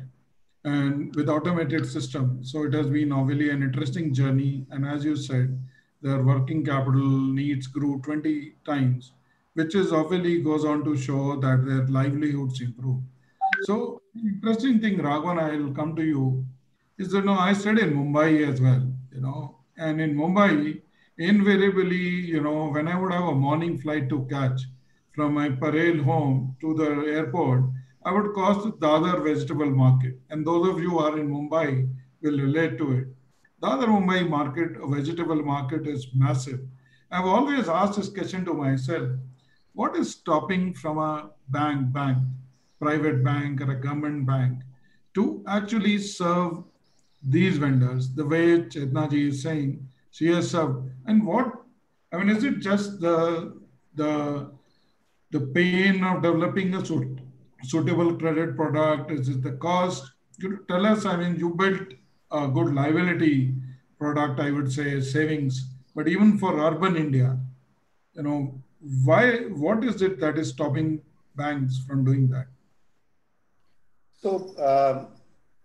And with automated system. So it has been obviously an interesting journey. And as you said, their working capital needs grew 20 times, which is obviously goes on to show that their livelihoods improve. So interesting thing, Raghavan, I'll come to you, is that you know, I studied in Mumbai as well, you know, and in Mumbai, invariably, you know, when I would have a morning flight to catch, from my Parel home to the airport, I would cross the Dadar vegetable market. And those of you who are in Mumbai will relate to it. Dadar Mumbai market, a vegetable market is massive. I've always asked this question to myself, what is stopping from a bank, bank, private bank or a government bank to actually serve these vendors the way Chetnaji is saying she has served? And what, I mean, is it just the, the, the pain of developing a suitable credit product? Is it the cost? Could tell us, I mean, you built a good liability product, I would say, savings, but even for urban India, you know, why, what is it that is stopping banks from doing that? So, um,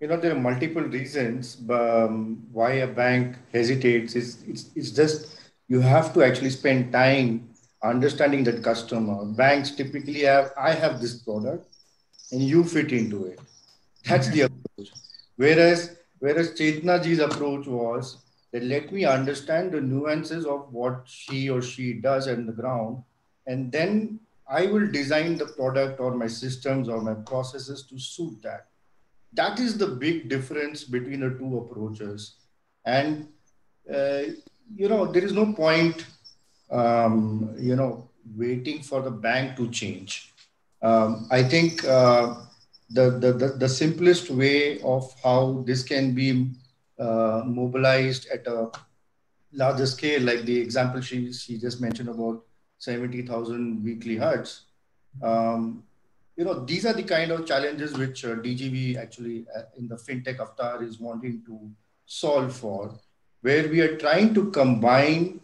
you know, there are multiple reasons um, why a bank hesitates. It's, it's, it's just you have to actually spend time understanding that customer. Banks typically have, I have this product and you fit into it. That's the approach. Whereas, whereas Chetnaji's approach was that let me understand the nuances of what she or she does on the ground, and then I will design the product or my systems or my processes to suit that. That is the big difference between the two approaches. And, uh, you know, there is no point, um, you know, waiting for the bank to change. Um, I think uh, the, the, the, the, simplest way of how this can be uh, mobilized at a larger scale, like the example she, she just mentioned about 70,000 weekly haats. Um, you know, these are the kind of challenges which uh, DGV actually uh, in the FinTech avatar is wanting to solve for, where we are trying to combine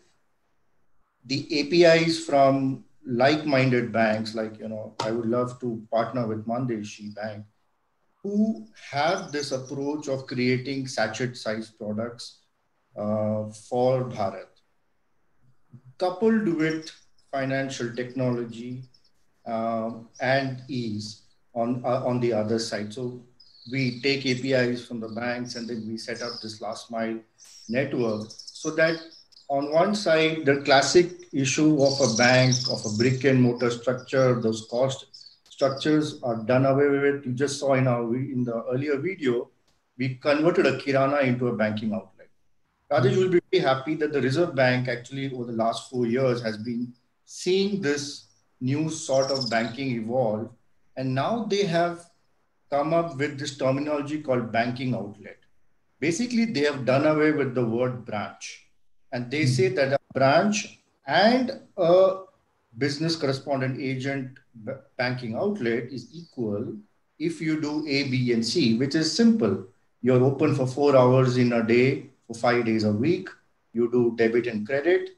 the APIs from like-minded banks, like, you know, I would love to partner with Mann Deshi Bank, who have this approach of creating sachet-sized products uh, for Bharat, coupled with financial technology um, and ease on, uh, on the other side. So we take APIs from the banks and then we set up this last mile network so that on one side, the classic issue of a bank, of a brick and mortar structure, those cost structures are done away with. You just saw in our in the earlier video, we converted a Kirana into a banking outlet. Rajesh, will be happy that the Reserve Bank actually over the last four years has been seeing this new sort of banking evolve. And now they have come up with this terminology called banking outlet. Basically, they have done away with the word branch. And they say that a branch and a business correspondent agent banking outlet is equal if you do A, B, and C, which is simple. You're open for four hours in a day for five days a week. You do debit and credit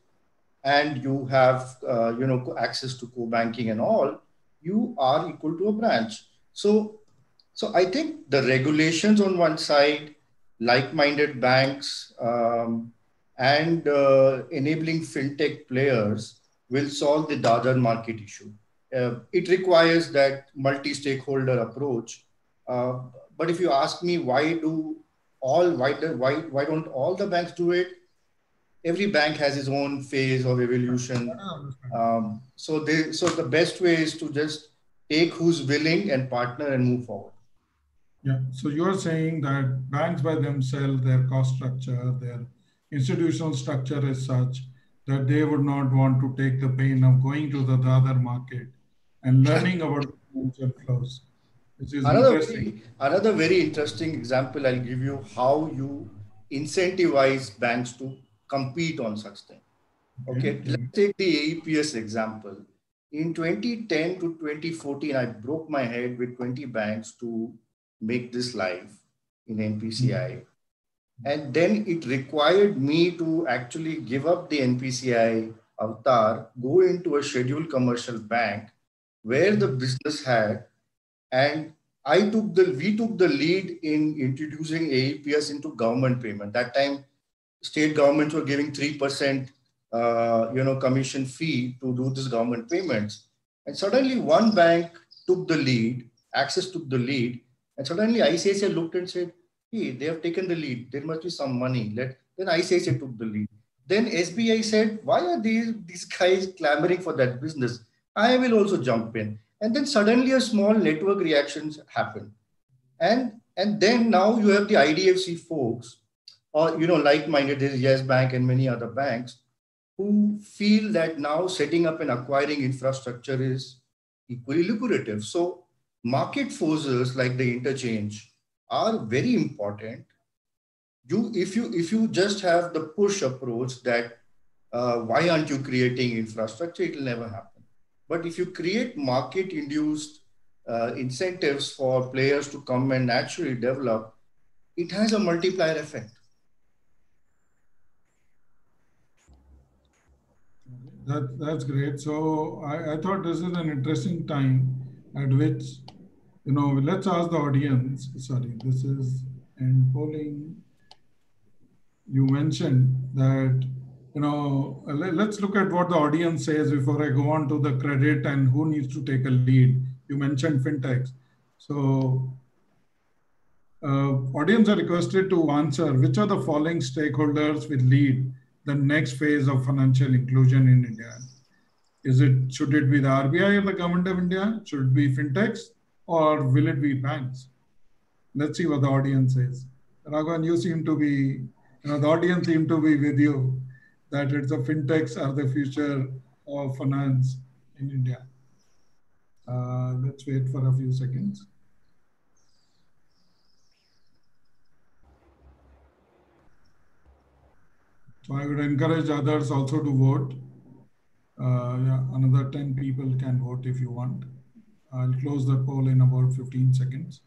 and you have uh, you know access to core banking and all you are equal to a branch so so i think the regulations on one side like-minded banks um, and uh, enabling fintech players will solve the Dadar market issue. Uh, it requires that multi-stakeholder approach. Uh, but if you ask me why do all why, why why don't all the banks do it? every bank has its own phase of evolution. Um, so they, so the best way is to just take who's willing and partner and move forward. Yeah. So you're saying that banks by themselves, their cost structure, their institutional structure is such that they would not want to take the pain of going to the other market and learning about financial flows. another very, another very interesting example I'll give you how you incentivize banks to compete on such thing. Okay, let's take the AEPS example. In 2010 to 2014, I broke my head with 20 banks to make this live in NPCI. Mm-hmm. And then it required me to actually give up the NPCI avatar, go into a scheduled commercial bank where the business had, and I took the we took the lead in introducing AEPS into government payment. That time state governments were giving 3% uh, you know, commission fee to do this government payments. And suddenly one bank took the lead, Axis took the lead, and suddenly ICICI looked and said, hey, they have taken the lead. There must be some money. Let, then ICICI took the lead. Then SBI said, why are these, these guys clamoring for that business? I will also jump in. And then suddenly a small network reactions happen. And, and then now you have the IDFC folks, or you know, like-minded, there's Yes Bank and many other banks, who feel that now setting up and acquiring infrastructure is equally lucrative. So market forces like the interchange are very important. You, if you if you just have the push approach that uh, why aren't you creating infrastructure, it will never happen. But if you create market-induced uh, incentives for players to come and naturally develop, it has a multiplier effect. That, that's great. So I, I thought this is an interesting time at which, you know, let's ask the audience. Sorry, this is and polling. You mentioned that, you know, let, us look at what the audience says before I go on to the credit and who needs to take a lead. You mentioned fintechs. So uh, audience are requested to answer which are the following stakeholders will lead the next phase of financial inclusion in India? Is it should it be the RBI or the government of India? Should it be fintechs or will it be banks? Let's see what the audience says. Raghavan, you seem to be, you know, the audience seem to be with you that it's the fintechs are the future of finance in India. Uh, let's wait for a few seconds. So I would encourage others also to vote. Uh, yeah, another 10 people can vote if you want. I'll close the poll in about 15 seconds.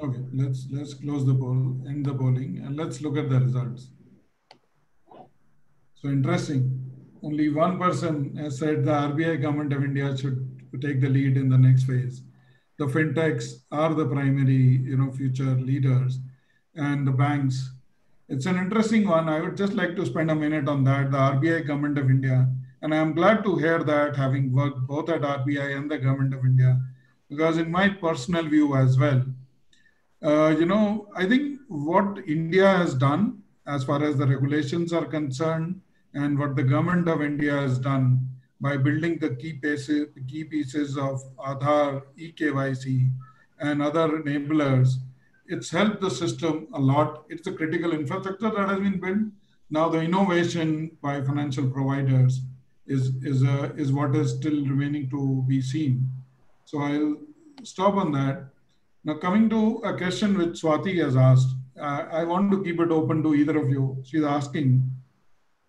Okay, let's let's close the poll, end the polling, and let's look at the results. So interesting. Only one person has said the RBI government of India should take the lead in the next phase. The fintechs are the primary, you know, future leaders, and the banks. It's an interesting one. I would just like to spend a minute on that. The RBI government of India, and I'm glad to hear that, having worked both at RBI and the government of India, because in my personal view as well, uh, you know, I think what India has done as far as the regulations are concerned, and what the government of India has done by building the key pieces, key pieces of Aadhaar, eKYC, and other enablers, it's helped the system a lot. It's a critical infrastructure that has been built. Now the innovation by financial providers is, is, uh, is what is still remaining to be seen. So I'll stop on that. Now coming to a question which Swati has asked, uh, I want to keep it open to either of you. She's asking,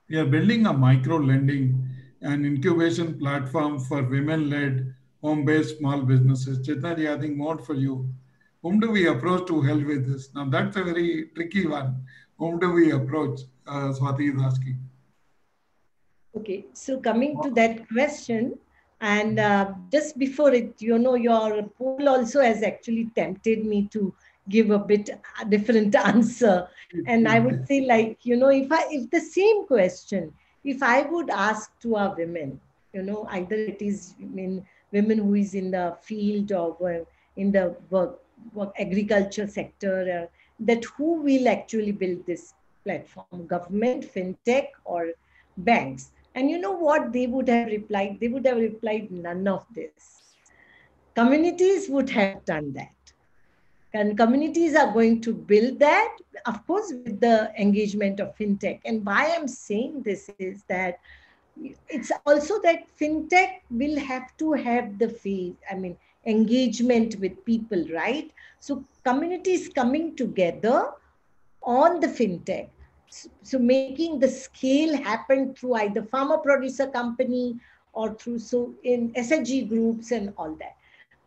we are building a micro lending and incubation platform for women-led home-based small businesses. Chaitanya, I think more for you. Whom do we approach to help with this? Now that's a very tricky one. Whom do we approach? Uh, Swati is asking. Okay, so coming to that question, and uh, just before it, you know, your poll also has actually tempted me to give a bit different <laughs> answer. And I would say, like, you know, if I if the same question if I would ask to our women, you know, either it is I mean, women who is in the field or in the work agriculture sector, uh, that who will actually build this platform, government, fintech, or banks? And you know what they would have replied? They would have replied, none of this. Communities would have done that and communities are going to build that of course with the engagement of fintech and why i'm saying this is that it's also that fintech will have to have the face i mean engagement with people right so communities coming together on the fintech so making the scale happen through either farmer producer company or through so in SHG groups and all that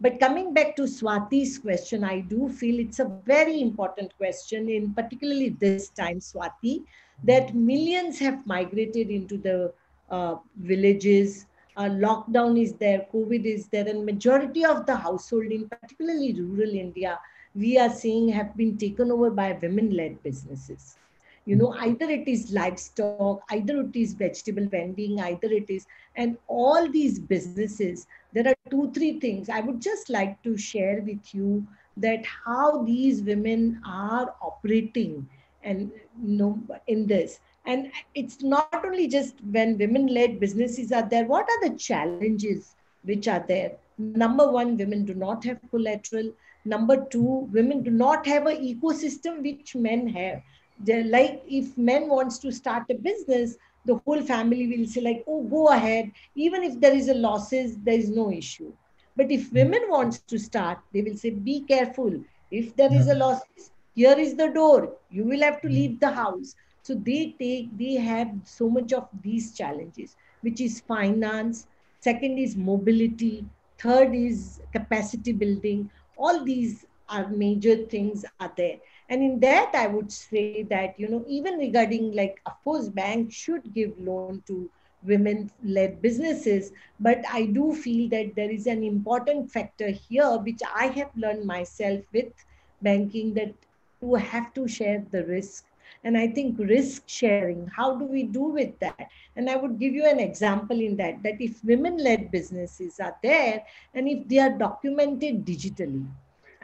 but coming back to Swati's question, I do feel it's a very important question, in particularly this time, Swati, that millions have migrated into the uh, villages. Uh, lockdown is there, COVID is there, and majority of the household, in particularly rural India, we are seeing have been taken over by women-led businesses. You know either it is livestock either it is vegetable vending either it is and all these businesses there are two three things. I would just like to share with you that how these women are operating and you know in this and it's not only just when women led businesses are there what are the challenges which are there? Number one women do not have collateral. Number two women do not have an ecosystem which men have. They're like if men wants to start a business the whole family will say like oh go ahead. Even if there is a losses there is no issue. But if women wants to start they will say be careful. If there is a hmm. loss here is the door. You will have to hmm. leave the house so they take they have so much of these challenges which is finance second is mobility third is capacity building. All these are major things are there. And in that i would say that you know even regarding like of course bank should give loan to women led businesses but i do feel that there is an important factor here which i have learned myself with banking that you have to share the risk and i think risk sharing how do we do with that? And i would give you an example in that that if women led businesses are there and if they are documented digitally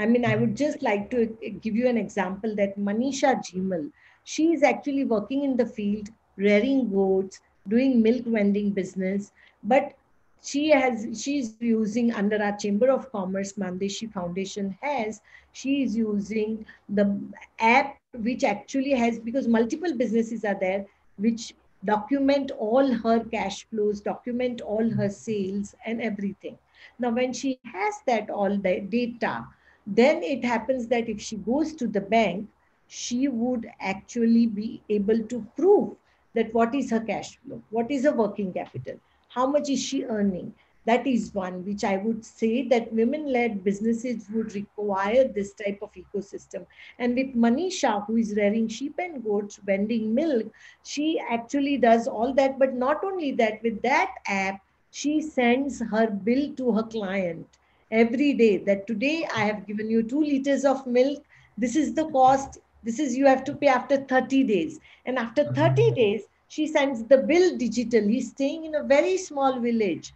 I mean, I would just like to give you an example that Manisha Jimal, she is actually working in the field, rearing goats, doing milk vending business, but she has she's using under our Chamber of Commerce Mann Deshi Foundation has she is using the app which actually has because multiple businesses are there which document all her cash flows, document all her sales and everything. Now, when she has that all the data, then it happens that if she goes to the bank, she would actually be able to prove that what is her cash flow, what is her working capital, how much is she earning. That is one which I would say that women led businesses would require this type of ecosystem. And with Manisha, who is rearing sheep and goats, vending milk, she actually does all that. But not only that, with that app, she sends her bill to her client every day that today I have given you two liters of milk. This is the cost. This is you have to pay after 30 days. And after 30 mm-hmm. days, she sends the bill digitally, staying in a very small village.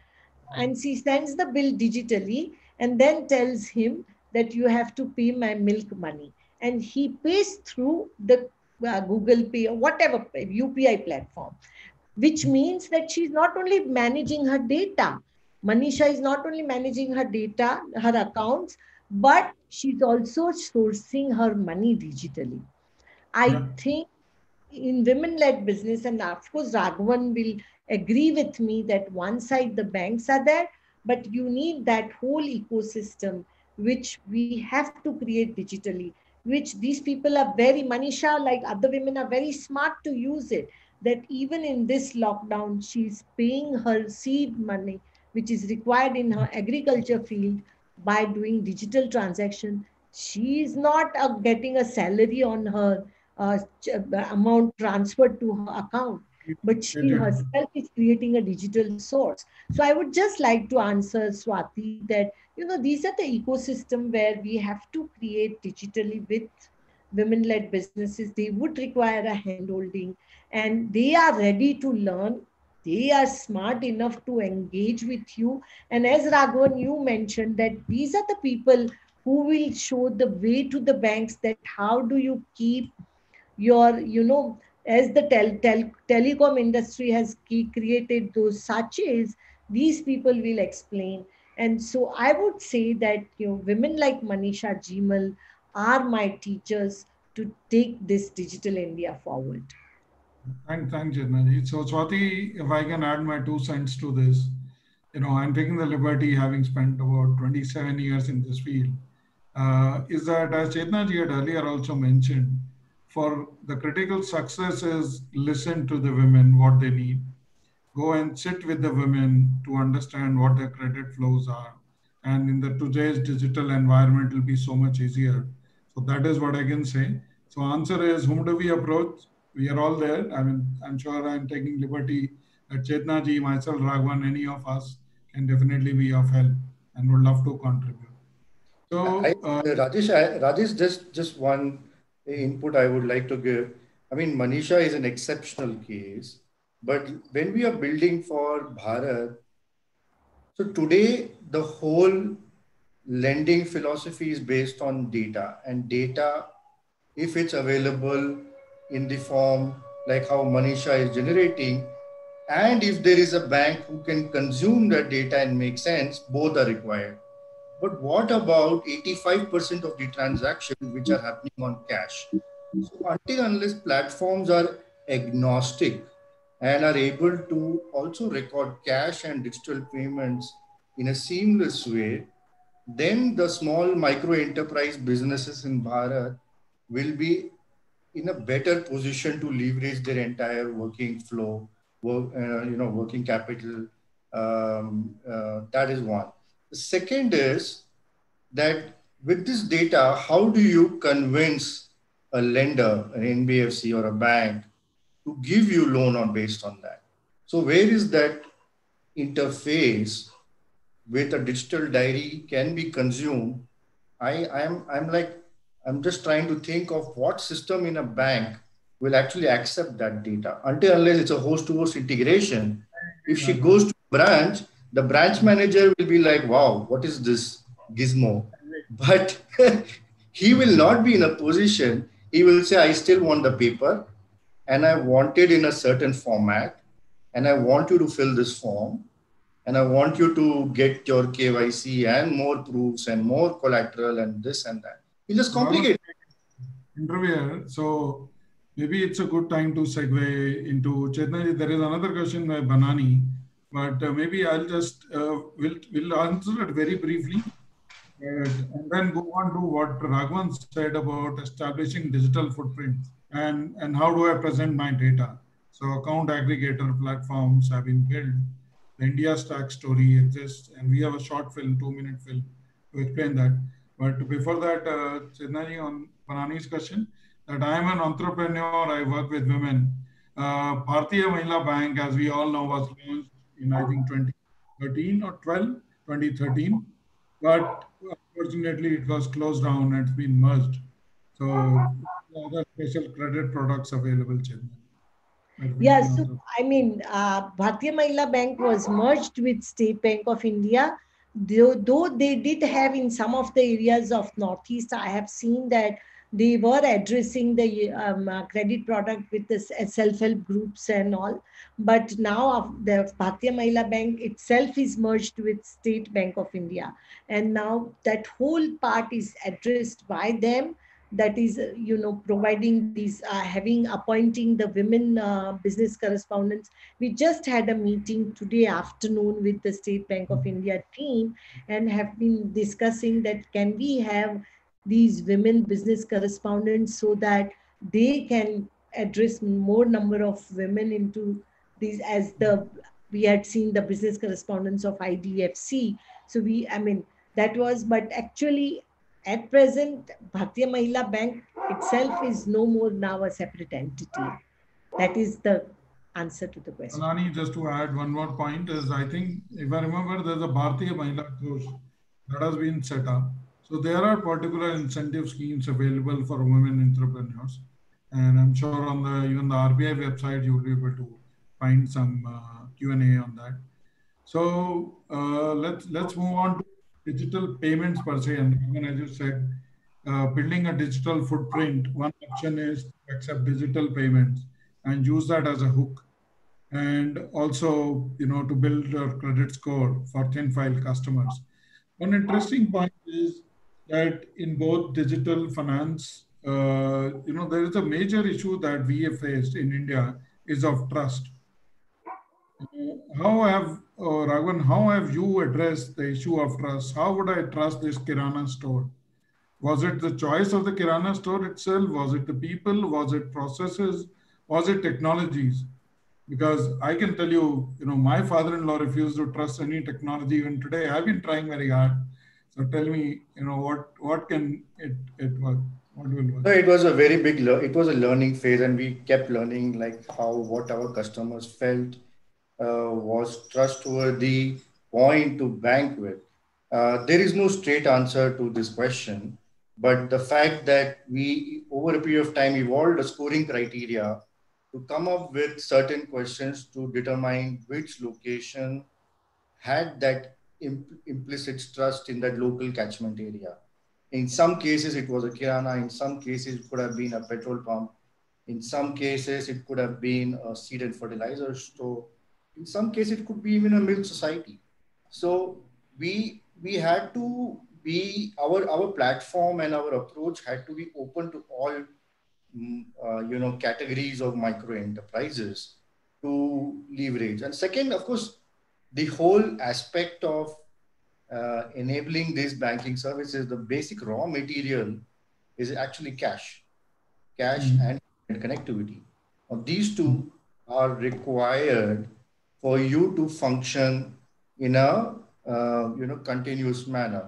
And she sends the bill digitally and then tells him that you have to pay my milk money. And he pays through the uh, Google Pay or whatever UPI platform, which means that she's not only managing her data, Manisha is not only managing her data, her accounts, but she's also sourcing her money digitally. I yeah. think in women led business, and of course, Raghavan will agree with me that one side the banks are there, but you need that whole ecosystem which we have to create digitally, which these people are very, Manisha, like other women, are very smart to use it. That even in this lockdown, she's paying her seed money which is required in her agriculture field by doing digital transaction. She is not uh, getting a salary on her uh, amount transferred to her account, but she herself is creating a digital source. So I would just like to answer Swati that, you know, these are the ecosystem where we have to create digitally with women-led businesses. They would require a handholding and they are ready to learn they are smart enough to engage with you. And as Raghavan, you mentioned that these are the people who will show the way to the banks that how do you keep your, you know, as the tel, tel, telecom industry has created those sachets, these people will explain. And so I would say that you know, women like Manisha Jimal are my teachers to take this digital India forward. Thank, thank Chetnaji. So Swati, if I can add my two cents to this, you know, I'm taking the liberty, having spent about 27 years in this field, uh, is that as Chetnaji had earlier also mentioned, for the critical success is listen to the women, what they need. Go and sit with the women to understand what their credit flows are. And in the today's digital environment, it will be so much easier. So that is what I can say. So answer is, whom do we approach? we are all there. I mean, I'm sure I'm taking liberty that Chetna ji, myself, Raghavan, any of us can definitely be of help and would love to contribute. So, I, uh, Rajesh, I, Rajesh, just just one input I would like to give. I mean, Manisha is an exceptional case, but when we are building for Bharat, so today the whole lending philosophy is based on data and data, if it's available in the form like how Manisha is generating, and if there is a bank who can consume that data and make sense, both are required. But what about 85% of the transactions which are happening on cash? So until unless platforms are agnostic and are able to also record cash and digital payments in a seamless way, then the small micro enterprise businesses in Bharat will be in a better position to leverage their entire working flow, work, uh, you know, working capital. Um, uh, that is one. The second is that with this data, how do you convince a lender, an NBFC or a bank, to give you loan on based on that? So where is that interface with a digital diary can be consumed? I, I'm, I'm like, I'm just trying to think of what system in a bank will actually accept that data until unless it's a host to host integration. If she goes to branch, the branch manager will be like, wow, what is this gizmo? But <laughs> he will not be in a position, he will say, I still want the paper and I want it in a certain format and I want you to fill this form and I want you to get your KYC and more proofs and more collateral and this and that. You just complicate. Interviewer, so maybe it's a good time to segue into. There is another question by Banani, but uh, maybe I'll just uh, will will answer it very briefly, uh, and then go on to what Raghavan said about establishing digital footprint and and how do I present my data. So account aggregator platforms have been built. The India Stack story exists, and we have a short film, two minute film, to explain that. But before that, uh, on Banani's question, that I am an entrepreneur, I work with women. Uh, Bhartiya Mahila Bank, as we all know, was launched in, I think, 2013 or 12, 2013. But unfortunately, it was closed down and it's been merged. So, other special credit products available, Chetnaji. Yeah, so I mean, uh, Bhartiya Mahila Bank was merged with State Bank of India though, though they did have in some of the areas of northeast i have seen that they were addressing the um, uh, credit product with the self-help groups and all but now the Bhartiya Mahila Bank itself is merged with State Bank of India. And now that whole part is addressed by them. That is uh, you know providing these uh, having appointing the women uh, business correspondents. We just had a meeting today afternoon with the state bank of india team and have been discussing that can we have these women business correspondents so that they can address more number of women into these as the we had seen the business correspondence of idfc so we i mean that was but actually at present, Bhartiya Mahila Bank itself is no more now a separate entity. That is the answer to the question. Banani, just to add one more point is I think, if I remember, there's a Bhartiya Mahila Kosh that has been set up. So there are particular incentive schemes available for women entrepreneurs. And I'm sure on the even the RBI website, you'll be able to find some uh, Q&A on that. So uh, let's let's move on to digital payments per se. And as you said, uh, building a digital footprint, one option is to accept digital payments and use that as a hook. And also, you know, to build a credit score for thin file customers. One interesting point is that in both digital finance, uh, you know, there is a major issue that we have faced in India is of trust. How have uh, Raghavan, how have you addressed the issue of trust? How would I trust this Kirana store? Was it the choice of the Kirana store itself? Was it the people? Was it processes? Was it technologies? Because I can tell you, you know, my father-in-law refused to trust any technology even today. I've been trying very hard. So tell me, you know, what what can it it work? No, it was a very big. it was a learning phase, and we kept learning like how what our customers felt uh, was trustworthy point to bank with? Uh, there is no straight answer to this question, but the fact that we, over a period of time, evolved a scoring criteria to come up with certain questions to determine which location had that imp- implicit trust in that local catchment area. In some cases, it was a kirana. In some cases, it could have been a petrol pump. In some cases, it could have been a seed and fertilizer store. In some cases, it could be even a milk society. So we we had to be our our platform and our approach had to be open to all mm, uh, you know categories of micro enterprises to leverage. And second, of course, the whole aspect of uh, enabling these banking services, the basic raw material is actually cash, cash Mhm. and connectivity. Now, these two are required for you to function in a uh, you know continuous manner.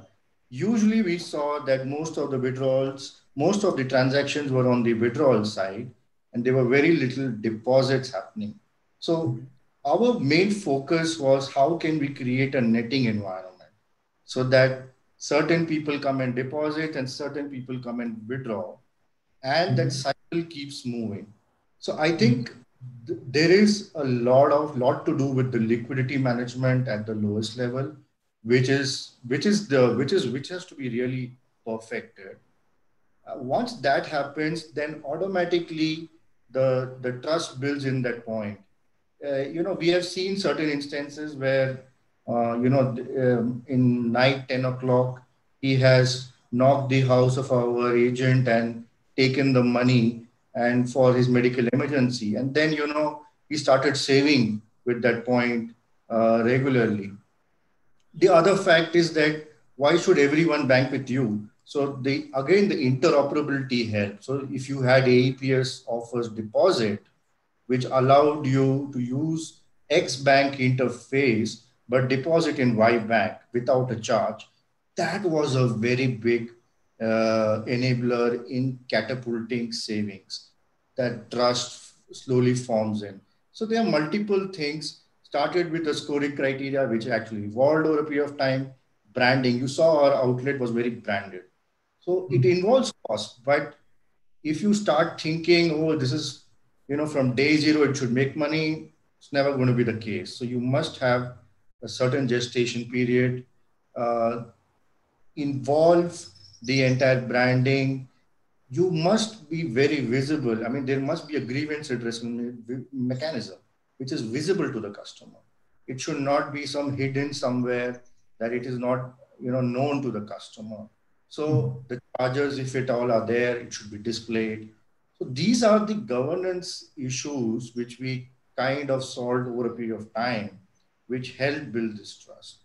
Usually, we saw that most of the withdrawals, most of the transactions were on the withdrawal side, and there were very little deposits happening. So our main focus was how can we create a netting environment so that certain people come and deposit and certain people come and withdraw and that cycle keeps moving so i think th- there is a lot of lot to do with the liquidity management at the lowest level which is which is the which is which has to be really perfected. Uh, once that happens then automatically the the trust builds in that point. Uh, you know, we have seen certain instances where, uh, you know, um, in night 10 o'clock, he has knocked the house of our agent and taken the money and for his medical emergency. And then, you know, he started saving with that point uh, regularly. The other fact is that why should everyone bank with you? So the again the interoperability helps. So if you had AEPS offers deposit, which allowed you to use X bank interface but deposit in Y bank without a charge. That was a very big enabler in catapulting savings. That trust slowly forms in. So there are multiple things. Started with the scoring criteria, which actually evolved over a period of time. Branding. You saw our outlet was very branded. So it involves cost, but if you start thinking, oh, this is you know, from day zero, it should make money. It's never going to be the case. So you must have a certain gestation period, uh, involve the entire branding. You must be very visible. I mean, there must be a grievance redressal mechanism, which is visible to the customer. It should not be some hidden somewhere that it is not, you know, known to the customer. So hmm. the charges, if it all are there, it should be displayed so these are the governance issues which we kind of solved over a period of time, which helped build this trust.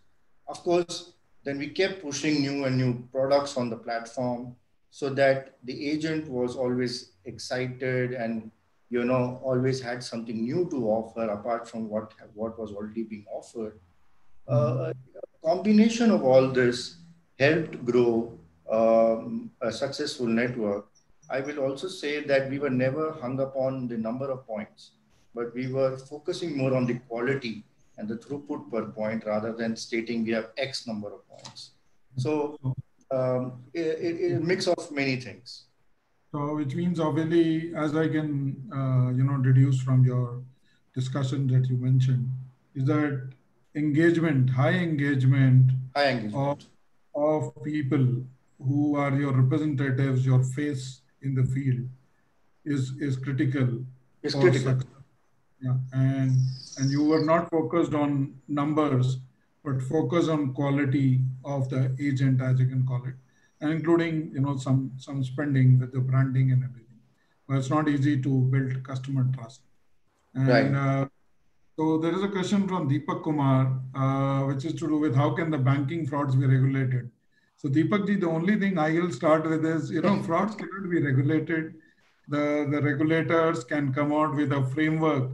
Of course, then we kept pushing new and new products on the platform so that the agent was always excited and you know always had something new to offer apart from what what was already being offered. Uh, a combination of all this helped grow um, a successful network I will also say that we were never hung up on the number of points, but we were focusing more on the quality and the throughput per point rather than stating we have X number of points. So um, it, it, mix of many things. So which means obviously, as I can, uh, you know, deduce from your discussion that you mentioned, is that engagement, high engagement, high engagement. Of, of people who are your representatives, your face in the field is is critical. It's critical. Success. Yeah, and and you were not focused on numbers, but focus on quality of the agent, as you can call it, and including you know some some spending with the branding and everything. But it's not easy to build customer trust. And, right. Uh, so there is a question from Deepak Kumar, uh, which is to do with how can the banking frauds be regulated? So Deepak ji, the only thing I will start with is, you know, frauds cannot be regulated. The, the regulators can come out with a framework.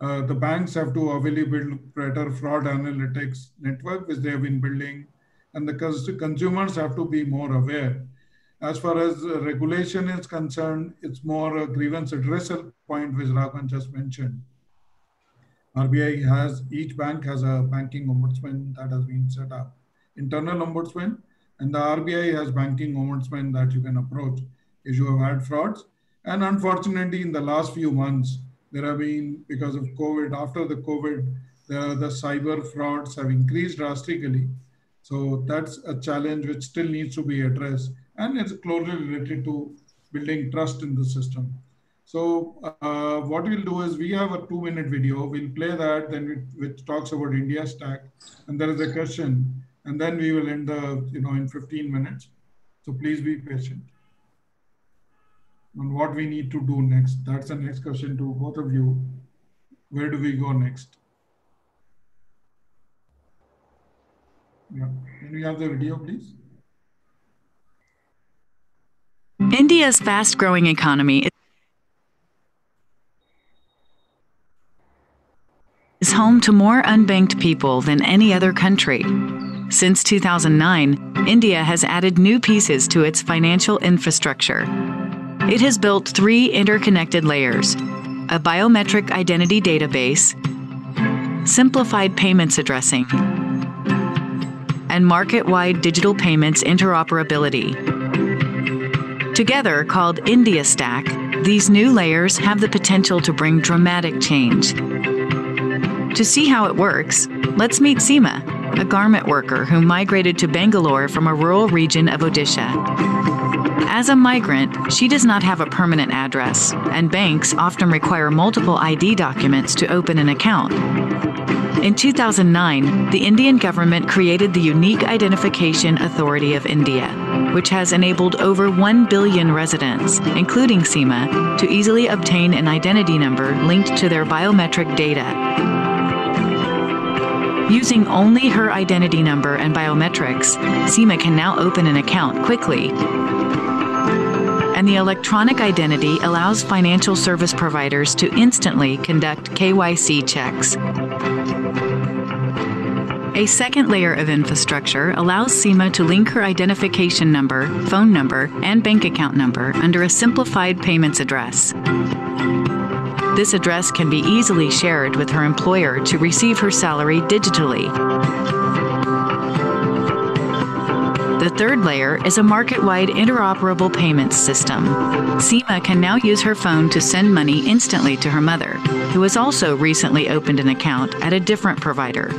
Uh, the banks have to build better fraud analytics network, which they have been building. And the consumers have to be more aware. As far as regulation is concerned, it's more a grievance addressal point, which Raghavan just mentioned. RBI has, each bank has a banking ombudsman that has been set up. Internal ombudsman, and the RBI has banking ombudsman that you can approach if you have had frauds. And unfortunately, in the last few months, there have been, because of COVID, after the COVID the, the cyber frauds have increased drastically. So that's a challenge which still needs to be addressed. And it's closely related to building trust in the system. So uh, what we'll do is we have a two minute video. We'll play that, then we, which talks about India stack. And there is a question. And then we will end the, you know, in 15 minutes. So please be patient. On what we need to do next. That's the next question to both of you. Where do we go next? Yeah. Can we have the video, please? India's fast growing economy is home to more unbanked people than any other country. Since 2009, India has added new pieces to its financial infrastructure. It has built three interconnected layers a biometric identity database, simplified payments addressing, and market wide digital payments interoperability. Together, called India Stack, these new layers have the potential to bring dramatic change. To see how it works, let's meet Seema, a garment worker who migrated to Bangalore from a rural region of Odisha. As a migrant, she does not have a permanent address, and banks often require multiple ID documents to open an account. In 2009, the Indian government created the Unique Identification Authority of India, which has enabled over 1 billion residents, including Seema, to easily obtain an identity number linked to their biometric data. Using only her identity number and biometrics, Seema can now open an account quickly. And the electronic identity allows financial service providers to instantly conduct KYC checks. A second layer of infrastructure allows Seema to link her identification number, phone number, and bank account number under a simplified payments address. This address can be easily shared with her employer to receive her salary digitally. The third layer is a market wide interoperable payments system. Seema can now use her phone to send money instantly to her mother, who has also recently opened an account at a different provider.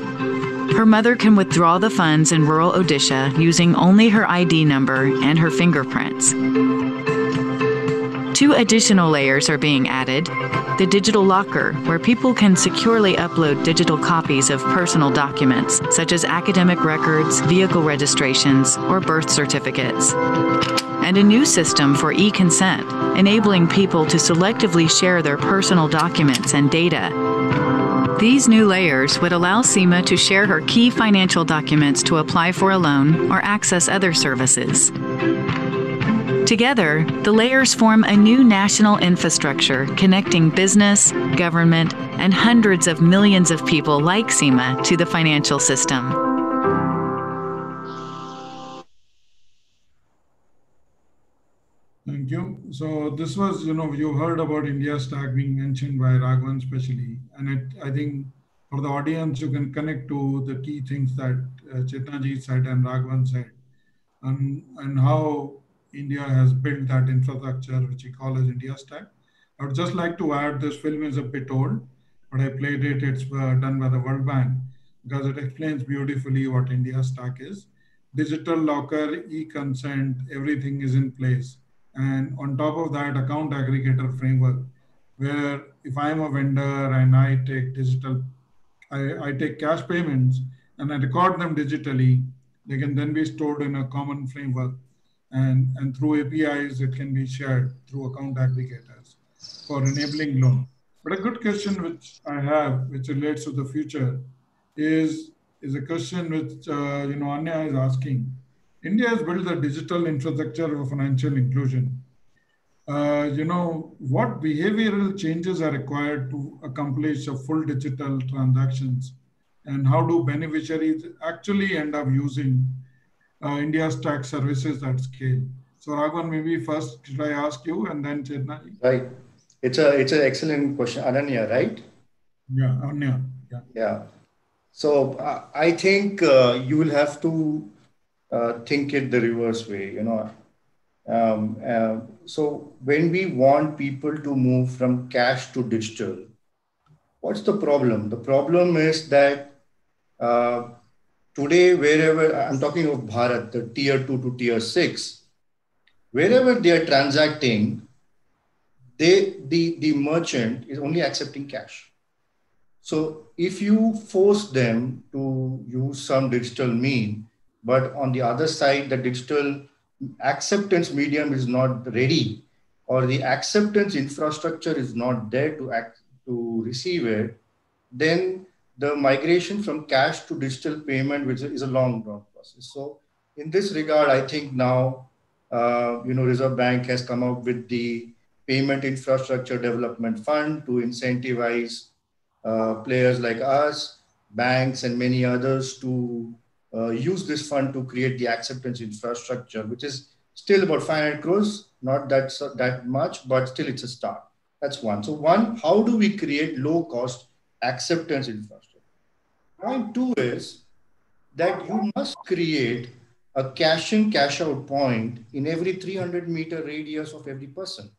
Her mother can withdraw the funds in rural Odisha using only her ID number and her fingerprints. Two additional layers are being added the digital locker, where people can securely upload digital copies of personal documents, such as academic records, vehicle registrations, or birth certificates. And a new system for e consent, enabling people to selectively share their personal documents and data. These new layers would allow Seema to share her key financial documents to apply for a loan or access other services. Together, the layers form a new national infrastructure connecting business, government, and hundreds of millions of people like Seema to the financial system. Thank you. So this was, you know, you heard about India Stack being mentioned by Raghavan especially, and it, I think for the audience, you can connect to the key things that uh, said and Raghavan said, and, and how India has built that infrastructure, which we call as India Stack. I would just like to add this film is a bit old, but I played it. It's uh, done by the World Bank because it explains beautifully what India Stack is. Digital locker, e-consent, everything is in place. And on top of that, account aggregator framework, where if I'm a vendor and I take digital, I, I take cash payments and I record them digitally, they can then be stored in a common framework and, and through APIs, it can be shared through account aggregators for enabling loan. But a good question which I have, which relates to the future, is, is a question which uh, you know Anya is asking. India has built the digital infrastructure of financial inclusion. Uh, you know, what behavioral changes are required to accomplish a full digital transactions and how do beneficiaries actually end up using uh, India Stack services at scale. So Raghavan, maybe first should I ask you and then Chetnaji? Right. It's a it's an excellent question. Ananya, right? Yeah, Ananya. Yeah. Yeah. So uh, I think uh, you will have to uh, think it the reverse way, you know. Um, uh, so when we want people to move from cash to digital, What's the problem? The problem is that uh, today, wherever I'm talking of Bharat, the tier two to tier six, wherever they are transacting, they the, the merchant is only accepting cash. So if you force them to use some digital mean, but on the other side, the digital acceptance medium is not ready, or the acceptance infrastructure is not there to act to receive it, then the migration from cash to digital payment, which is a long run process. So in this regard, I think now, uh, you know, Reserve Bank has come up with the Payment Infrastructure Development Fund to incentivize uh, players like us, banks, and many others to uh, use this fund to create the acceptance infrastructure, which is still about 500 crores, not that, that much, but still it's a start. That's one. So one, how do we create low cost acceptance infrastructure? Point two is that you must create a cash in, cash out point in every 300 meter radius of every person.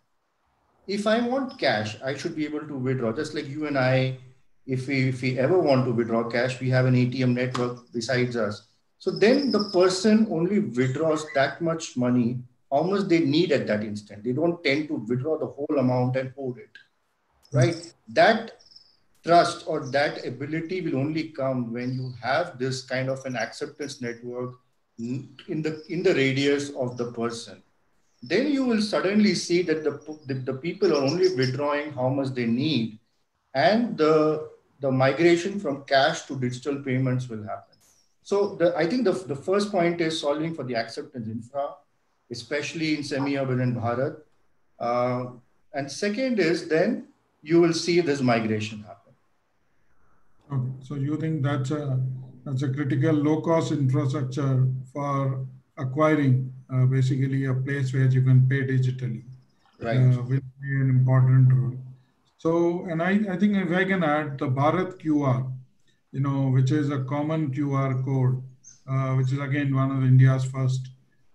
If I want cash, I should be able to withdraw, just like you and I, if we, if we ever want to withdraw cash, we have an ATM network besides us. So then the person only withdraws that much money how much they need at that instant. They don't tend to withdraw the whole amount and hold it, right? That trust or that ability will only come when you have this kind of an acceptance network in the in the radius of the person. Then you will suddenly see that the, the, the people are only withdrawing how much they need, and the the migration from cash to digital payments will happen. So the, I think the, the first point is solving for the acceptance infra especially in semi-urban and Bharat. Uh, and second is then you will see this migration happen. Okay, so you think that's a that's a critical low-cost infrastructure for acquiring uh, basically a place where you can pay digitally. Right. Uh, will be an important role. So, and I, I think if I can add the Bharat QR, you know, which is a common QR code, uh, which is again one of India's first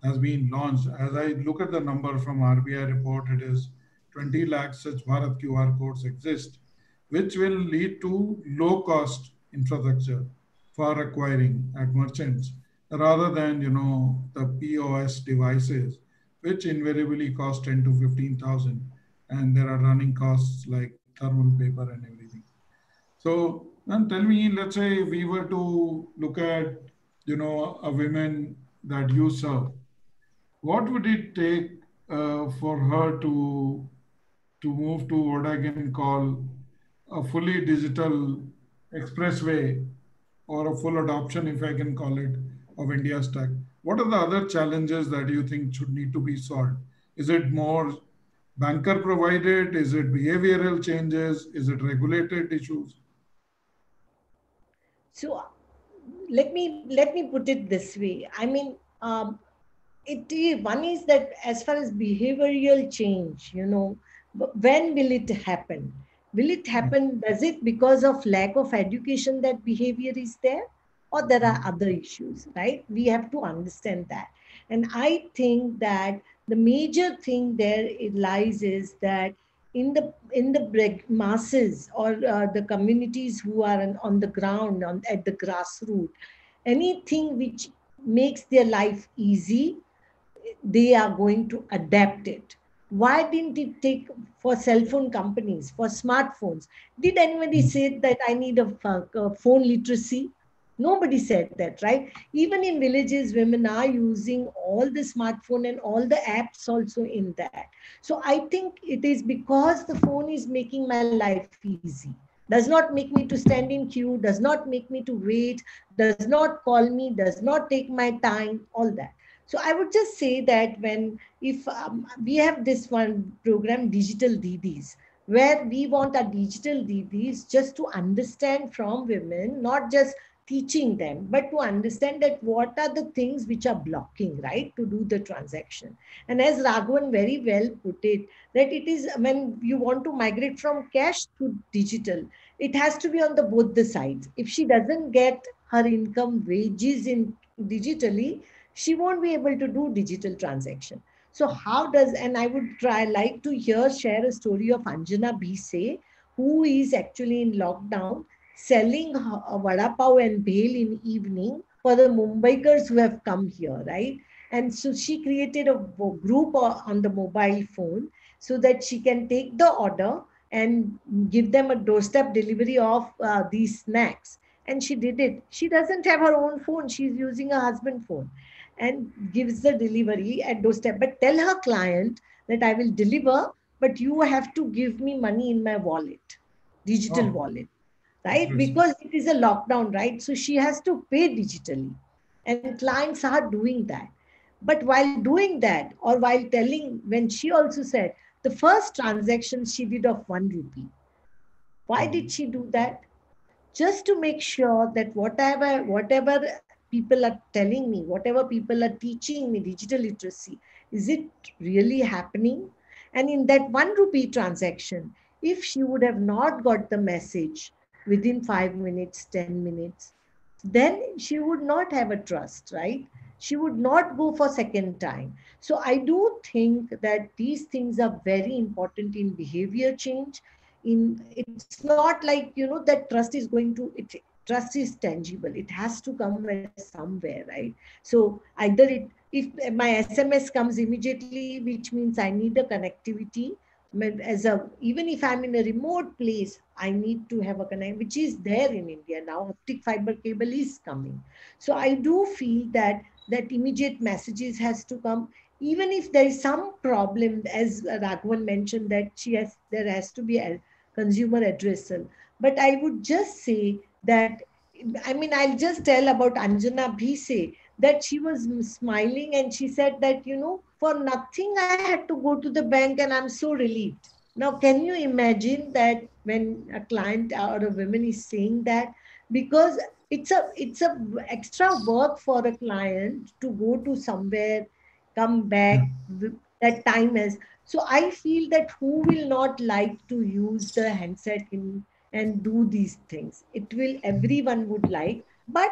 has been launched. As I look at the number from RBI report, it is 20 lakh such Bharat QR codes exist, which will lead to low cost infrastructure for acquiring at merchants rather than, you know, the POS devices, which invariably cost 10 to 15,000. And there are running costs like thermal paper and everything. So then tell me, let's say we were to look at, you know, a woman that you serve, what would it take uh, for her to to move to what I can call a fully digital expressway or a full adoption, if I can call it, of India Stack? What are the other challenges that you think should need to be solved? Is it more banker provided? Is it behavioral changes? Is it regulated issues? So let me let me put it this way. I mean, um, it one is that as far as behavioral change you know when will it happen will it happen? Does it because of lack of education that behavior is there? Or there are other issues right? We have to understand that. And i think that the major thing there lies is that in the in the masses or uh, the communities who are on, on the ground on, at the grassroots anything which makes their life easy they are going to adapt it. Why didn't it take for cell phone companies, for smartphones? Did anybody hmm. say that I need a, a phone literacy? Nobody said that, right? Even in villages, women are using all the smartphone and all the apps also in that. So I think it is because the phone is making my life easy. Does not make me to stand in queue, does not make me to wait, does not call me, does not take my time, all that. So I would just say that when if um, we have this one program, Digital Didis, where we want our digital Didis just to understand from women, not just teaching them, but to understand that what are the things which are blocking, right, to do the transaction. And as Raghavan very well put it, that it is when you want to migrate from cash to digital, it has to be on the both the sides. If she doesn't get her income wages in digitally, she won't be able to do digital transaction. So how does, and I would try like to hear, share a story of Anjana Bhise, who is actually in lockdown selling vada pav and bhel in evening for the Mumbaikars who have come here, right? And so she created a group on the mobile phone so that she can take the order and give them a doorstep delivery of uh, these snacks. And she did it. She doesn't have her own phone. She's using her husband's phone and gives the delivery at doorstep. But tell her client that I will deliver, but you have to give me money in my wallet, digital oh. wallet right? Mm-hmm. Because it is a lockdown, right? So she has to pay digitally. And clients are doing that. But while doing that, or while telling, when she also said the first transaction she did of one rupee, why did mm-hmm. she do that? Just to make sure that whatever, whatever people are telling me, whatever people are teaching me digital literacy, is it really happening? And in that one rupee transaction, if she would have not got the message within five minutes, 10 minutes, then she would not have a trust, right? She would not go for second time. So I do think that these things are very important in behavior change. In it's not like you know that trust is going to it trust is tangible. It has to come somewhere, right? So either it if my SMS comes immediately, which means I need a connectivity, as a even if i'm in a remote place i need to have a connect which is there in india now optic fiber cable is coming so i do feel that that immediate messages has to come even if there is some problem as raghavan mentioned that she has there has to be a consumer addressal but i would just say that i mean i'll just tell about anjana bhise that she was smiling and she said that you know for nothing I had to go to the bank and I'm so relieved. Now, can you imagine that when a client or a woman is saying that? Because it's a it's a extra work for a client to go to somewhere, come back, hmm. that time is. So I feel that who will not like to use the handset in and do these things? It will everyone would like, but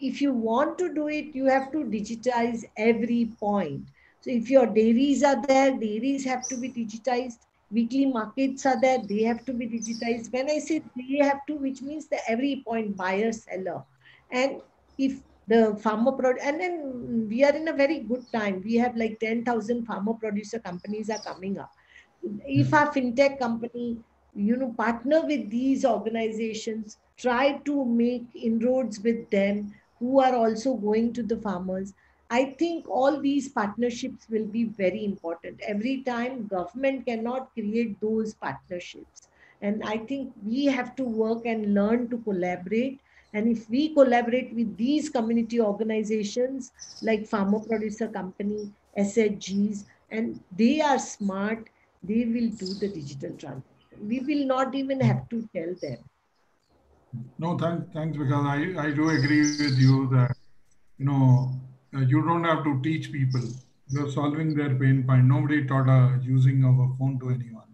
if you want to do it, you have to digitize every point. So if your dairies are there, dairies have to be digitized. Weekly markets are there, they have to be digitized. When I say they have to, which means the every point buyer, seller. And if the farmer product, and then we are in a very good time. We have like 10,000 farmer producer companies are coming up. If hmm. our fintech company, you know, partner with these organizations, try to make inroads with them who are also going to the farmers I think all these partnerships will be very important. Every time government cannot create those partnerships. And I think we have to work and learn to collaborate. And if we collaborate with these community organizations like Farmer Producer Company, SHGs, and they are smart, they will do the digital transition. We will not even have to tell them. No, thanks, thanks, because I, I do agree with you that, you know, uh, you don't have to teach people. You're solving their pain point. Nobody taught uh, using of a phone to anyone.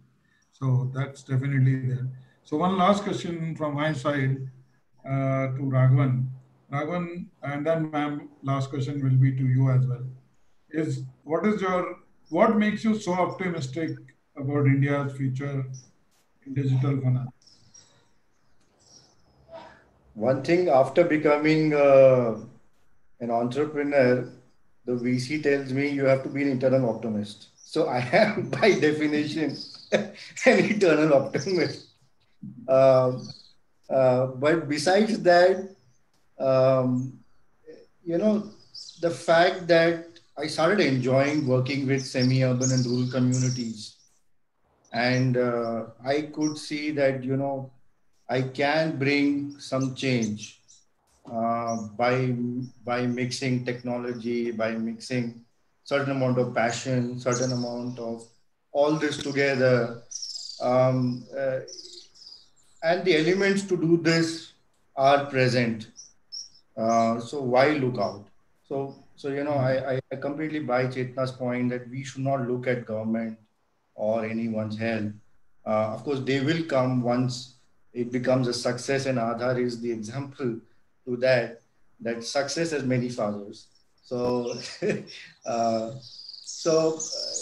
So that's definitely there. So one last question from my side uh, to Raghavan. Raghavan, and then ma'am, last question will be to you as well. Is what is your, what makes you so optimistic about India's future digital finance? One thing after becoming uh, an entrepreneur, the VC tells me you have to be an eternal optimist. So I am, <laughs> by definition, <laughs> an eternal optimist. Um, uh, but besides that, um, you know, the fact that I started enjoying working with semi-urban and rural communities, and uh, I could see that you know I can bring some change uh, by by mixing technology, by mixing certain amount of passion, certain amount of all this together, um, uh, and the elements to do this are present. Uh, so why look out? So so you know I, I completely buy Chetna's point that we should not look at government or anyone's help. Uh, of course, they will come once it becomes a success, and Aadhaar is the example to that that success has many fathers. So, <laughs> uh, so uh,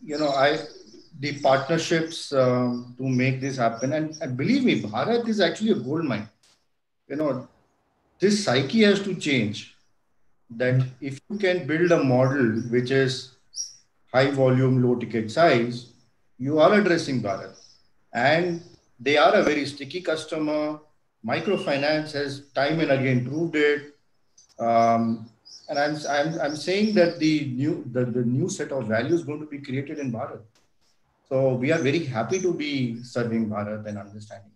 you know, I the partnerships um, to make this happen. And, and believe me, Bharat is actually a gold mine. You know, this psyche has to change. That if you can build a model which is high volume, low ticket size, you are addressing Bharat. And they are a very sticky customer. Microfinance has time and again proved it. Um, and I'm, I'm, I'm saying that the new, the, the new set of values going to be created in Bharat. So we are very happy to be serving Bharat and understanding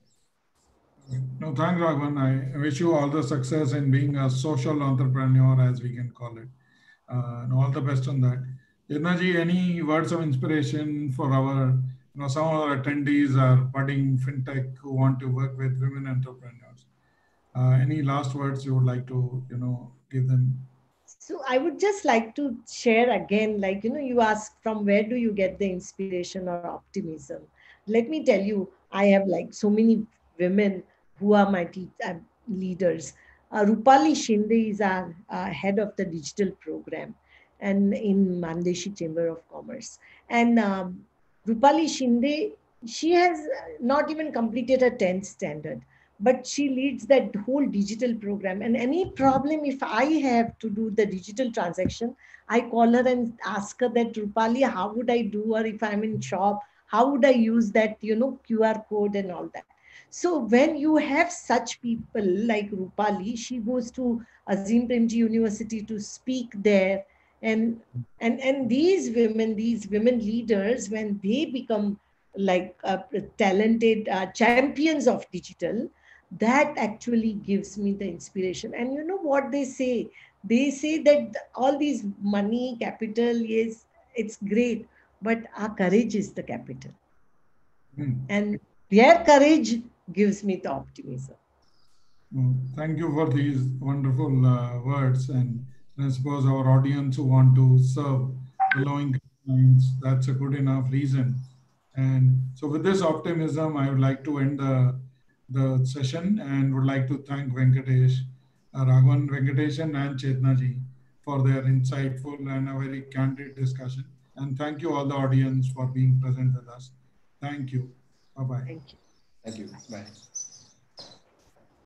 it. No, thanks, Raghavan. I wish you all the success in being a social entrepreneur, as we can call it. Uh, and all the best on that. Yadnaji, any words of inspiration for our, you know, some of our attendees are budding fintech who want to work with women entrepreneurs. Uh, any last words you would like to, you know, give them? So I would just like to share again, like, you know, you ask from where do you get the inspiration or optimism? Let me tell you, I have like so many women who are my te- uh, leaders. Uh, Rupali Shinde is our uh, head of the digital program and in Mann Deshi Chamber of Commerce. And um, Rupali Shinde, she has not even completed her 10th standard but she leads that whole digital program. And any problem if i have to do the digital transaction i call her and ask her that rupali how would i do? Or if i'm in shop how would i use that you know qr code and all that? So when you have such people like rupali she goes to azim premji university to speak there and and and these women these women leaders when they become like uh, talented uh, champions of digital that actually gives me the inspiration and you know what they say they say that all these money capital yes it's great but our courage is the capital Hmm. and their courage gives me the optimism Mm, Thank you for these wonderful uh, words. And I suppose our audience who want to serve the low income clients, that's a good enough reason. And so with this optimism, I would like to end the, the session and would like to thank Venkatesh, uh, Raghavan Venkateshan and Chetna ji for their insightful and a very candid discussion. And thank you all the audience for being present with us. Thank you. Bye-bye. thank you Thank you. Bye.